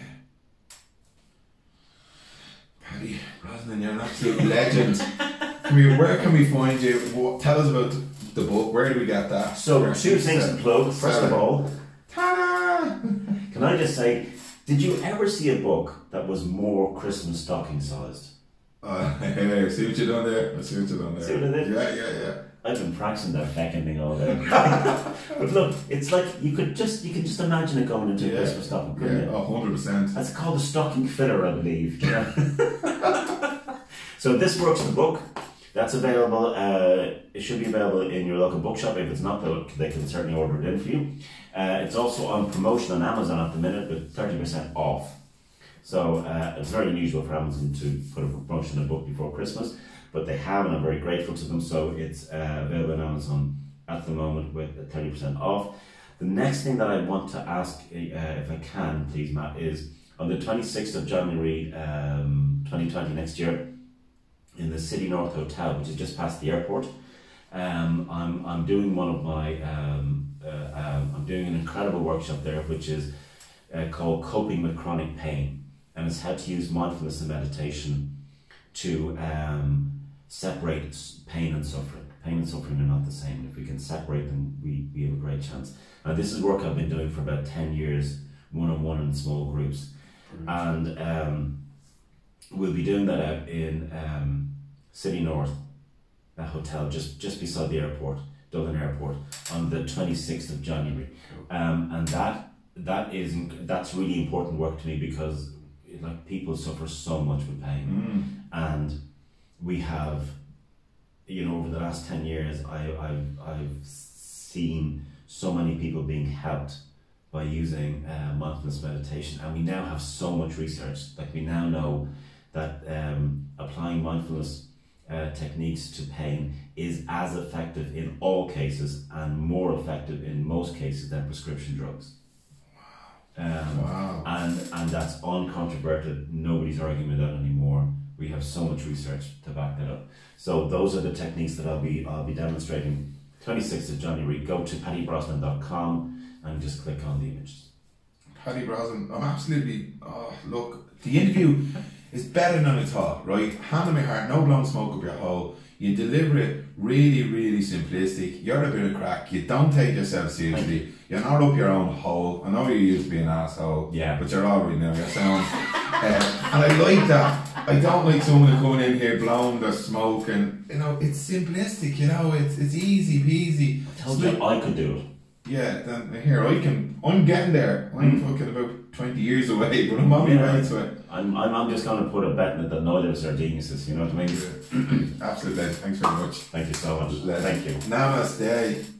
Paddy Brosnan, you're an absolute legend. Come here, where can we find you? What, tell us about the book. Where do we get that? So Where- two things to plug. First of all, Ta-da! can I just say, did you ever see a book that was more Christmas stocking sized? Uh, hey, see what you done there? I see what you done there. See what I did? Yeah, yeah, yeah. I've been practicing that fecking thing all day. but look, it's like you could just you can just imagine it going into a Yeah. Christmas stocking, couldn't Yeah, hundred percent. That's called a stocking filler, I believe. know. so this works the book. That's available. Uh, it should be available in your local bookshop. If it's not, they can certainly order it in for you. Uh, it's also on promotion on Amazon at the minute with thirty percent off. So uh, it's very unusual for Amazon to put a promotion on a book before Christmas, but they have, and I'm very grateful to them. So it's uh, available on Amazon at the moment with thirty percent off. The next thing that I want to ask, uh, if I can, please, Matt, is on the 26th of January um, 2020, next year, in the City North Hotel, which is just past the airport. Um, I'm, I'm doing one of my, um, uh, um, I'm doing an incredible workshop there, which is uh, called Coping with Chronic Pain. And it's how to use mindfulness and meditation to um, separate pain and suffering. Pain and suffering are not the same. If we can separate them, we, we have a great chance. Now, this is work I've been doing for about 10 years, one on one in small groups. And um, we'll be doing that out in um, City North, a hotel just, just beside the airport, Dublin Airport, on the 26th of January. Um, and that that is that's really important work to me because like people suffer so much with pain Mm. and we have you know over the last 10 years I, I've, I've seen so many people being helped by using uh, mindfulness meditation and we now have so much research like we now know that um, applying mindfulness uh, techniques to pain is as effective in all cases and more effective in most cases than prescription drugs um, Wow. and and that's uncontroverted. Nobody's arguing with that anymore. We have so much research to back that up. So those are the techniques that I'll be I'll be demonstrating. Twenty sixth of January. Go to paddybrosnan.com and just click on the images. Paddy Brosnan, I'm absolutely. Oh, look, the interview is better than I thought, right? Hand on my heart, no blowing smoke up your hole. You deliver it really, really simplistic. You're a bit of craic. You don't take yourself seriously. You're not up your own hole. I know you used to be an asshole, Yeah. but you're already now. You're sound. uh, and I like that. I don't like someone coming in here blowing their smoke and, you know, it's simplistic, you know, it's, it's easy peasy. I told you I could do it. Yeah, then here I can. I'm getting there. I'm fucking about twenty years away, but I'm on my. Way to it. I'm, I'm, I'm just going to put a bet that of us are geniuses. You know what I mean? Absolutely. Thanks very much. Thank you so much. Thank you. Namaste.